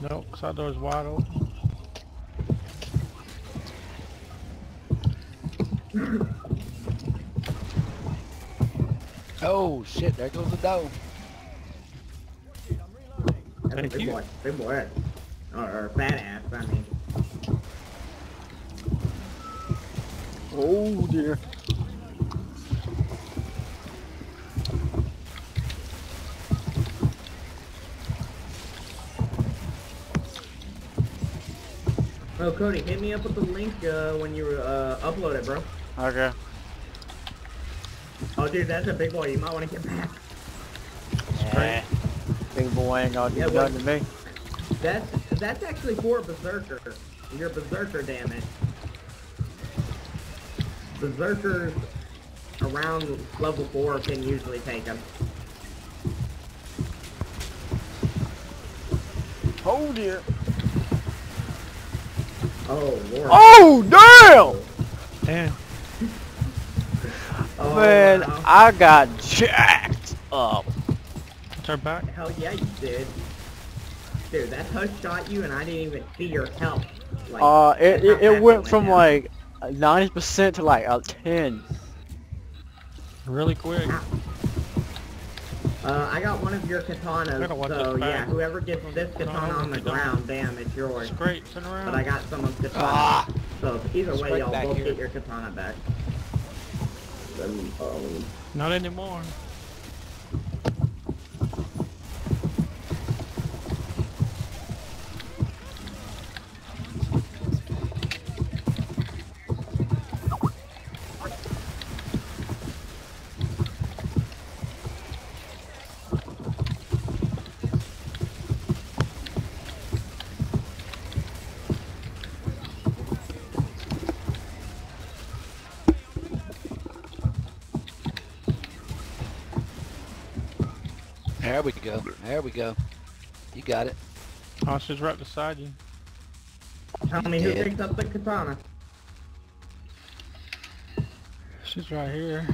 Nope, side door's wide open. [COUGHS] Oh shit! There goes the dough. That's a Thank big you. boy. Big boy. Or, or fat ass, I mean. Oh dear. Oh, Cody, hit me up with the link uh, when you uh, upload it, bro. Okay. Oh, dude, that's a big boy. You might want to get back. Eh, Big boy ain't gonna do Yeah, nothing to me. That's that's actually for a Berserker. You're Berserker, damn it. Berserkers around level 4 can usually take them. Oh dear. Oh, Lord. Oh damn! Damn. Oh, Man, wow. I got jacked up. Turn back. Hell yeah, you did. Dude, that Husk shot you and I didn't even see your health. Like, Uh, it, it, it went from down. Like 90% to like a 10. Really quick. Uh, I got one of your I gotta katanas, so yeah, whoever gets this No, katana on the ground, damn, it's yours. Scrake, turn But. I got some of katana, Ah! so either way, y'all both here. get your katana back. Um, um, Not anymore. There we go. There we go. You got it. Oh, she's right beside you. tell me who did. picks up the katana. She's right here.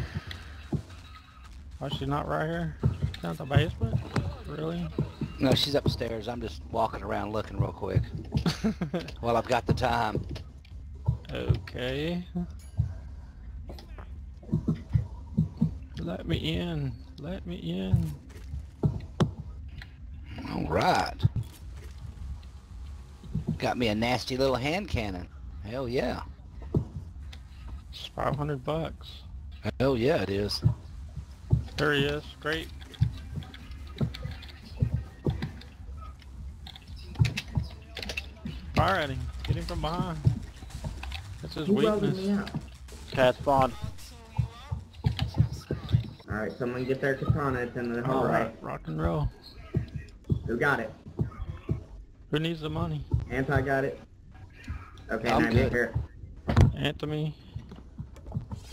Oh, she's not right here? Down the basement? Really? No, she's upstairs. I'm just walking around looking real quick. [LAUGHS] Well, I've got the time. okay. Let me in. Let me in. All right. Got me a nasty little hand cannon. Hell yeah. It's 500 bucks. Hell yeah, it is. There he is. Great. fire at him. Get him from behind. That's his Who welded weakness. me up? Cat spawn. Alright, someone get their katana. It's in the All hallway. right, rock and roll. Who got it? Who needs the money? Anti got it. Okay, I'm good. here. Anthony.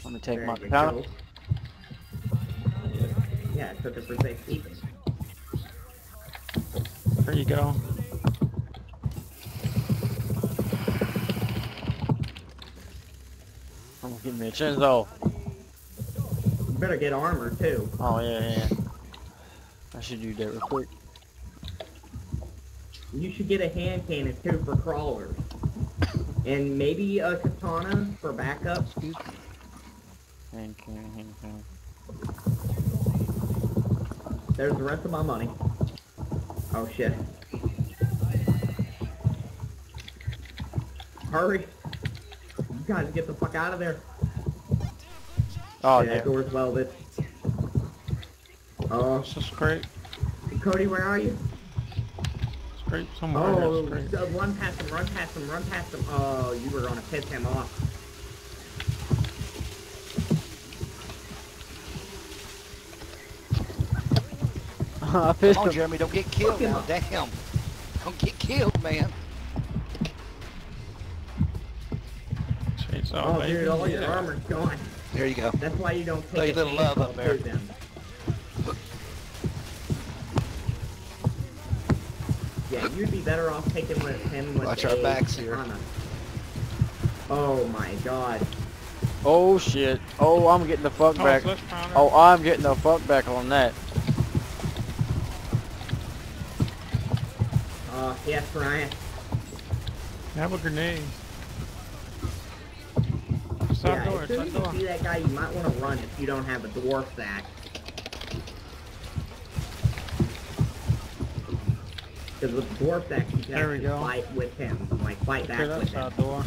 Let me take There my you katana. go. Yeah, it took it for safekeeping. There you go. I'm gonna give me a chisel. You better get armor too. Oh yeah, yeah. I should do that real quick. You should get a hand cannon too for crawlers. And maybe a katana for backup. Excuse me. Hand cannon, hand cannon. There's the rest of my money. Oh shit. Hurry. You gotta get the fuck out of there. Oh yeah, yeah. door's welded. Oh, It's a Scrake. Cody, where are you? Scrake somewhere. Oh, Scrake. uh, run past him, run past him, run past him. Oh, you were gonna piss him off. [LAUGHS] I pissed Come on, him. Jeremy, don't get killed Fuck now. up. Damn. Don't get killed, man. Chainsaw, Oh, baby. dude, all your armor's gone. There you go. That's why you don't Throw take a little love up there. them. Be better off taking with him with Watch a our backs here. katana. Oh my god. Oh shit. Oh, I'm getting the fuck Oh, back. flesh pounder. Oh, I'm getting the fuck back on that. Uh, yes, Ryan. Have a grenade. Side yeah, door, as soon side as you door. see that guy, you might want to run if you don't have a dwarf sack. Because with the dwarf sack, you can There we go. fight with him. Like, fight back that with him. side door.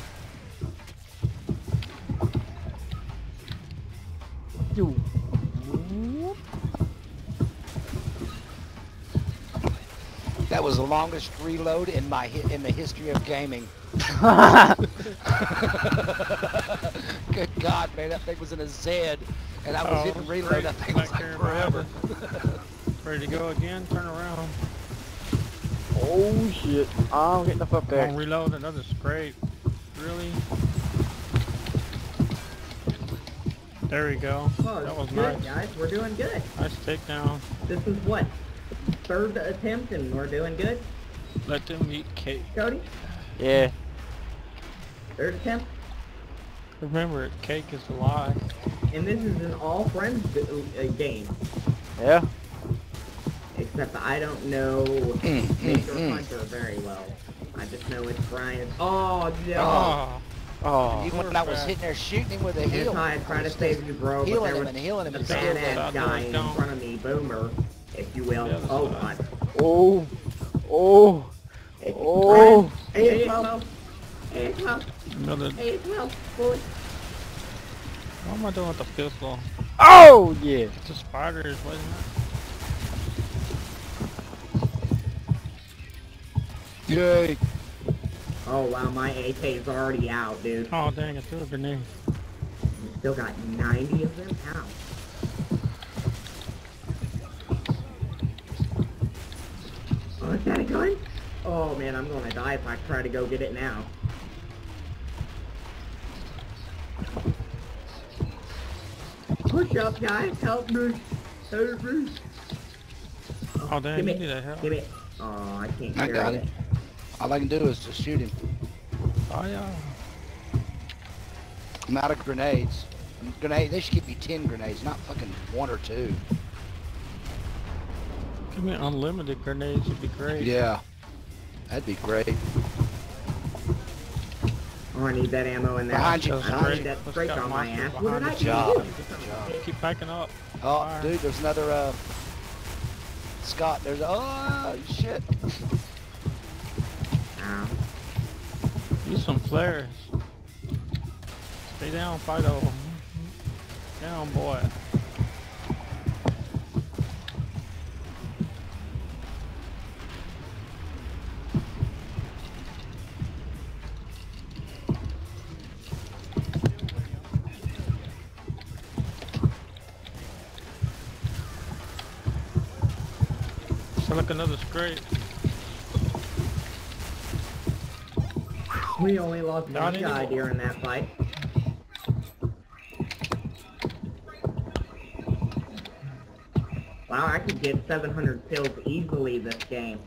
That was the longest reload in my hi- in the history of gaming. [LAUGHS] [LAUGHS] Good God, man, that thing was in a Z, and I was Oh, hitting reload. That thing was like there, forever. [LAUGHS] Ready to go again? Turn around. Oh shit. I'm getting the fuck Come on, back. reload another Scrake. Really? There we go. Oh, that was good, nice. guys. We're doing good. Nice takedown. This is what? Third attempt, and we're doing good, Let them eat cake. Cody? Yeah. Third attempt? Remember, cake is alive. And this is an all-friends uh, game. Yeah. Except I don't know Mm, Major mm, mm. Hunter very well. I just know it's Brian. Oh, no. Oh, Oh. Even when I was hitting there shooting him with a heel. Here's how I try to save you, bro. But Healing there him was and healing him a badass guy in don't. front of me, Boomer, if you will. Yeah, oh. God. Oh. Oh. Hey, Oh. Hey, hey, well. Hey, well. another. Hey, well. Boy. What am I doing with the pistol? Oh yeah. It's a spider is wasn't it? Yay. Oh, wow, my AK is already out, dude. Oh dang! I threw a grenade. Still got 90 of them? How? Oh, is that a gun? Oh, man, I'm gonna die if I try to go get it now. Push up, guys. Help me. Help me. Oh dang! Give You me- need that help. Give me. Oh, I can't I got it. it. All I can do is just shoot him. Oh yeah. I'm out of grenades. Grenade. They should give me ten grenades, not fucking one or two. Give me unlimited grenades. Would be great. Yeah. That'd be great. Oh, I need that ammo in there. Behind you, I behind don't you. need that Let's straight on my monsters ass. What did behind I us. do? Job. Keep backing up. Oh, Fire. dude, there's another, uh, Scott, there's, oh, shit. Use some flares. Stay down, Fido. Down, boy. Scrake. We only lost Not one guy during that fight. Wow, I could get 700 kills easily this game.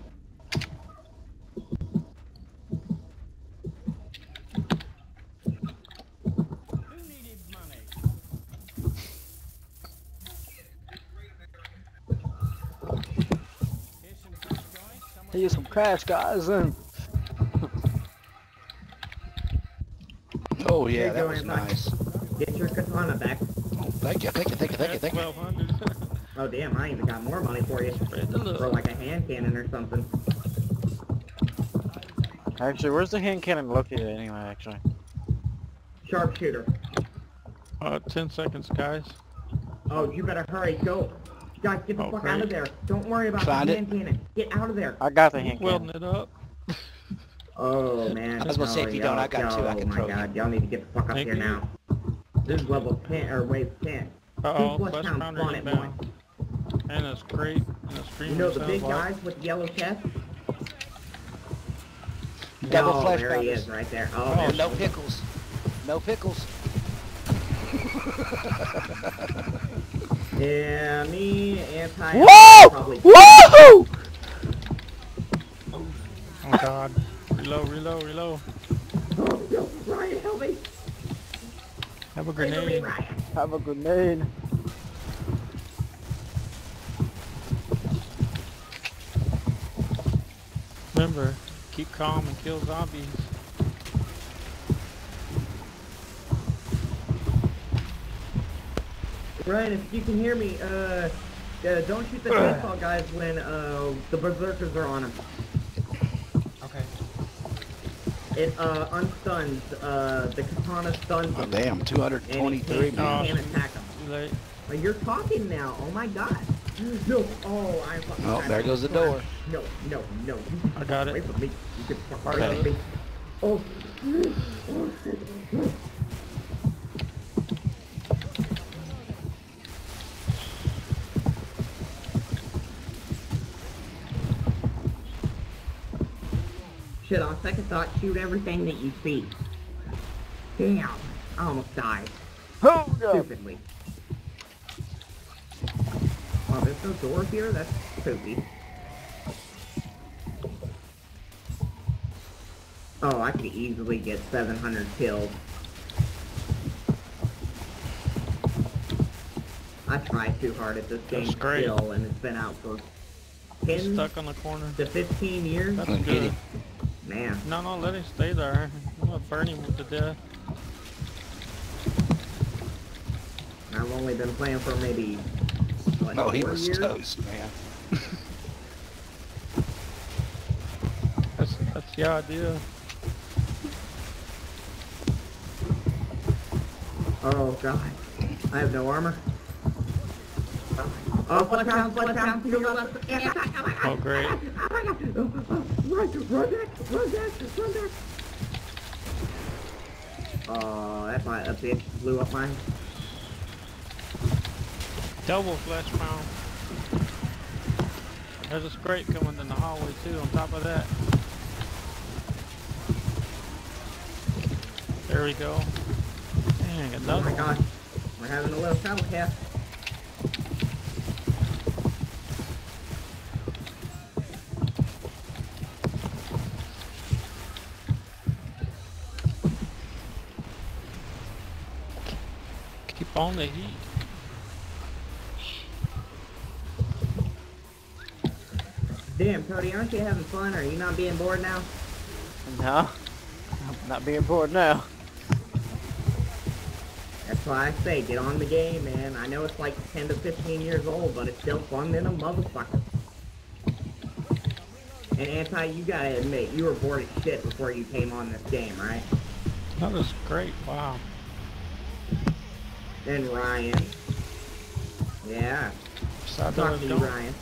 Here's some cash, guys. And Oh yeah, There that was nice. Get your katana back. Oh, thank you, thank you, thank you, thank you, thank you. Oh damn, I even got more money for you. Spread the For like a hand cannon or something. actually, where's the hand cannon located anyway? Actually, Sharpshooter. Uh, ten seconds, guys. Oh, you better hurry, go. Guys, get the Oh, fuck out of there. Don't worry about Find the it. hand cannon. Get out of there. I got the hand Welding cannon. it up. [LAUGHS] Oh man. I was gonna say, if Oh, you don't, I got two I y'all- can Oh my god, y'all need to get the fuck up Thank here you. now. This is level 10, or wave 10. Uh oh, Flush flesh Town pounder inbound. And a Scrake and a screamer. You know the big sounds like. guys with yellow chests? Double oh, flesh there he is, right there. Oh, Oh, no pickles. No pickles. [LAUGHS] Yeah, me, anti Whoa! probably. Whoa! Oh god. Reload, reload, reload. Oh, no, Ryan, help me! Have a Wait for me, grenade. Ryan. Have a grenade. Remember, keep calm and kill zombies. Ryan, if you can hear me, uh, uh don't shoot the chainsaw guys when, uh, the berserkers are on them. Okay. It, uh, unstuns, uh, the katana stuns Oh them. damn, 223 he can't, man. can't attack them. Too late. But you're talking now. Oh my god. No. Oh, I'm. Oh, I'm- there goes the door. No, no, no. You I got away it. from me. You get the fuck away Okay. me. Oh. [LAUGHS] Shit, on second thought, shoot everything that you see. Damn. I almost died. Oh god. Stupidly. Oh, there's no door here? That's spooky. Oh, I could easily get 700 kills. I try too hard at this game That's great. still, and it's been out for He's 10 stuck on the corner. to 15 years. That's good. Him. Man, No, no, let him stay there. I'm gonna burn him to death. I've only been playing for maybe, what, Oh, he was years? toast, man. That's that's the idea. Oh god. I have no armor. Oh, flesh down, flesh down, to your left. Oh my god. Oh great. Oh my god. Oh, oh, run, run back, run back, run back. Oh, that my that bitch blew up mine. Double flesh pound. There's a Scrake coming in the hallway too on top of that. There we go. Dang, Oh my one. god. We're having a little travel cast. Keep on the heat. Damn, Cody, aren't you having fun? Are you not being bored now? No. I'm not being bored now. That's why I say, get on the game, man. I know it's like 10 to 15 years old, but it's still fun than a motherfucker. And Anti, you gotta admit, you were bored as shit before you came on this game, right? That was great. Wow. Then Ryan. Yeah, Stop talk to you. Ryan.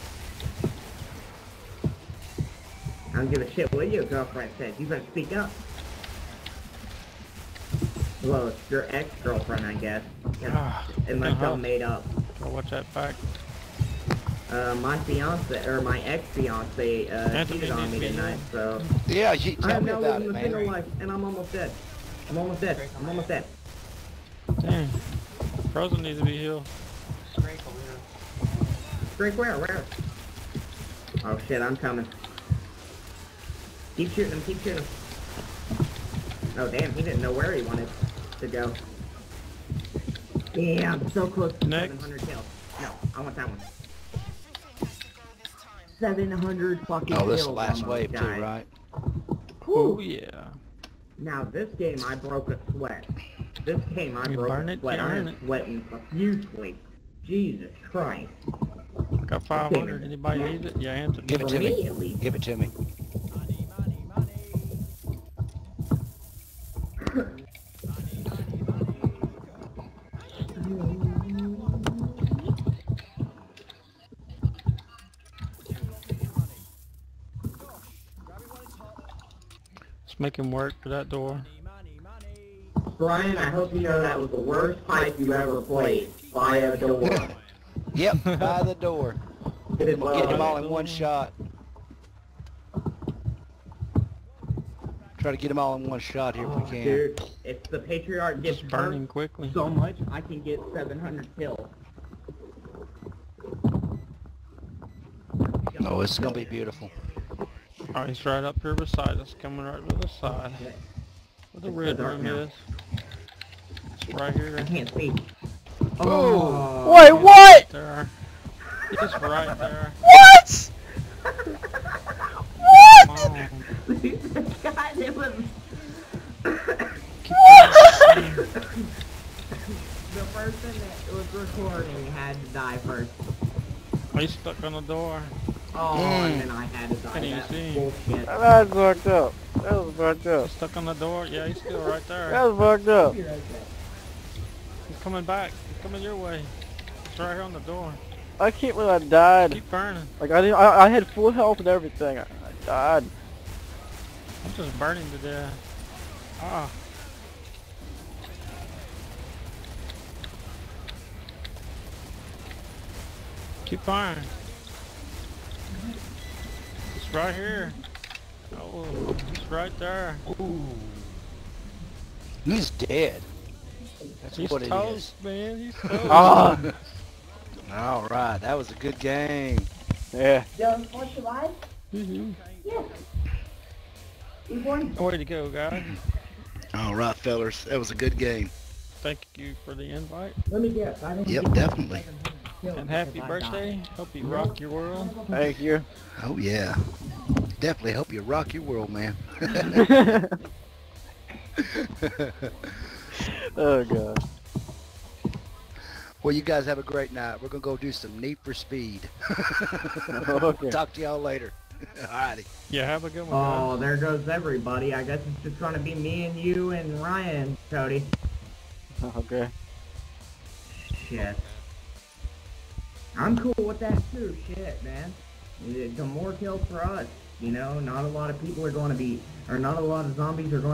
I don't give a shit what your girlfriend says. You better speak up. Well, it's your ex-girlfriend, I guess. Ah, It must have made up. Gotta watch that back. Uh, my fiance or my ex-fiance uh, cheated on me tonight, so Yeah, you, tell I'm me now about living it, the single man. life, and I'm almost dead. I'm almost dead. I'm almost dead. Dang. Frozen needs to be healed. Drake, where? Where? Oh shit, I'm coming. Keep shooting him, keep shooting him. Oh damn, he didn't know where he wanted to go. Yeah, I'm so close to Next. 700 kills. No, I want that one. 700 fucking Oh, this is last almost, wave too, guys. right? Oh yeah. Now this game I broke a sweat. This game I You broke burn it, sweat. you I earn am it. sweating profusely. Jesus Christ. Got 500. Anybody need it? Yeah, Anthony. Give it to me, me. at least. Give it to me. Let's make him work for that door. Brian, I hope you know that was the worst pipe you ever played. By a door. [LAUGHS] Yep, by the door. It is Get them all in one shot. Try to get them all in one shot here if we Oh, can. dude, if the Patriarch gets Just burning quickly. so much, I can get 700 kills. No, it's gonna be beautiful. Oh, he's right up here beside us, coming right to the side. Where the It's red room is. It's here. I can't see. Oh. Wait, what? There. He's right there. What? What? on. God, it was what? the person that was recording had to die first. He's stuck on the door. Oh, Mm. and then I had to die. Can you That's see? bullshit. That's fucked up. That was fucked up. He's stuck on the door. Yeah, he's still right there. That was fucked up. He's coming back. He's coming your way. It's right here on the door. I can't believe I died. Keep burning. Like I didn't. I, I had full health and everything. I, I died. I'm just burning to death. Ah. Keep firing. It's right here. Oh, it's right there. Ooh. He's dead. That's He's what it is. toast, man. He's [LAUGHS] toast. Ah. All right, that was a good game. Yeah. Mhm. Way to go, guys. All right, fellers, that was a good game. Thank you for the invite. Let me guess. I didn't Yep, definitely. And happy birthday. Hope you rock your world. Thank you. Oh yeah, definitely help you rock your world, man. [LAUGHS] [LAUGHS] oh god. well, you guys have a great night. We're gonna go do some Need for Speed. [LAUGHS] Oh, okay. Talk to y'all later. [LAUGHS] Alrighty. Yeah, have a good one, guys. Oh, there goes everybody. I guess it's just gonna be me and you and Ryan, Cody. [LAUGHS] Okay. Shit. I'm cool with that too. Shit, man. The the more kills for us. You know, not a lot of people are going to be, or not a lot of zombies are going to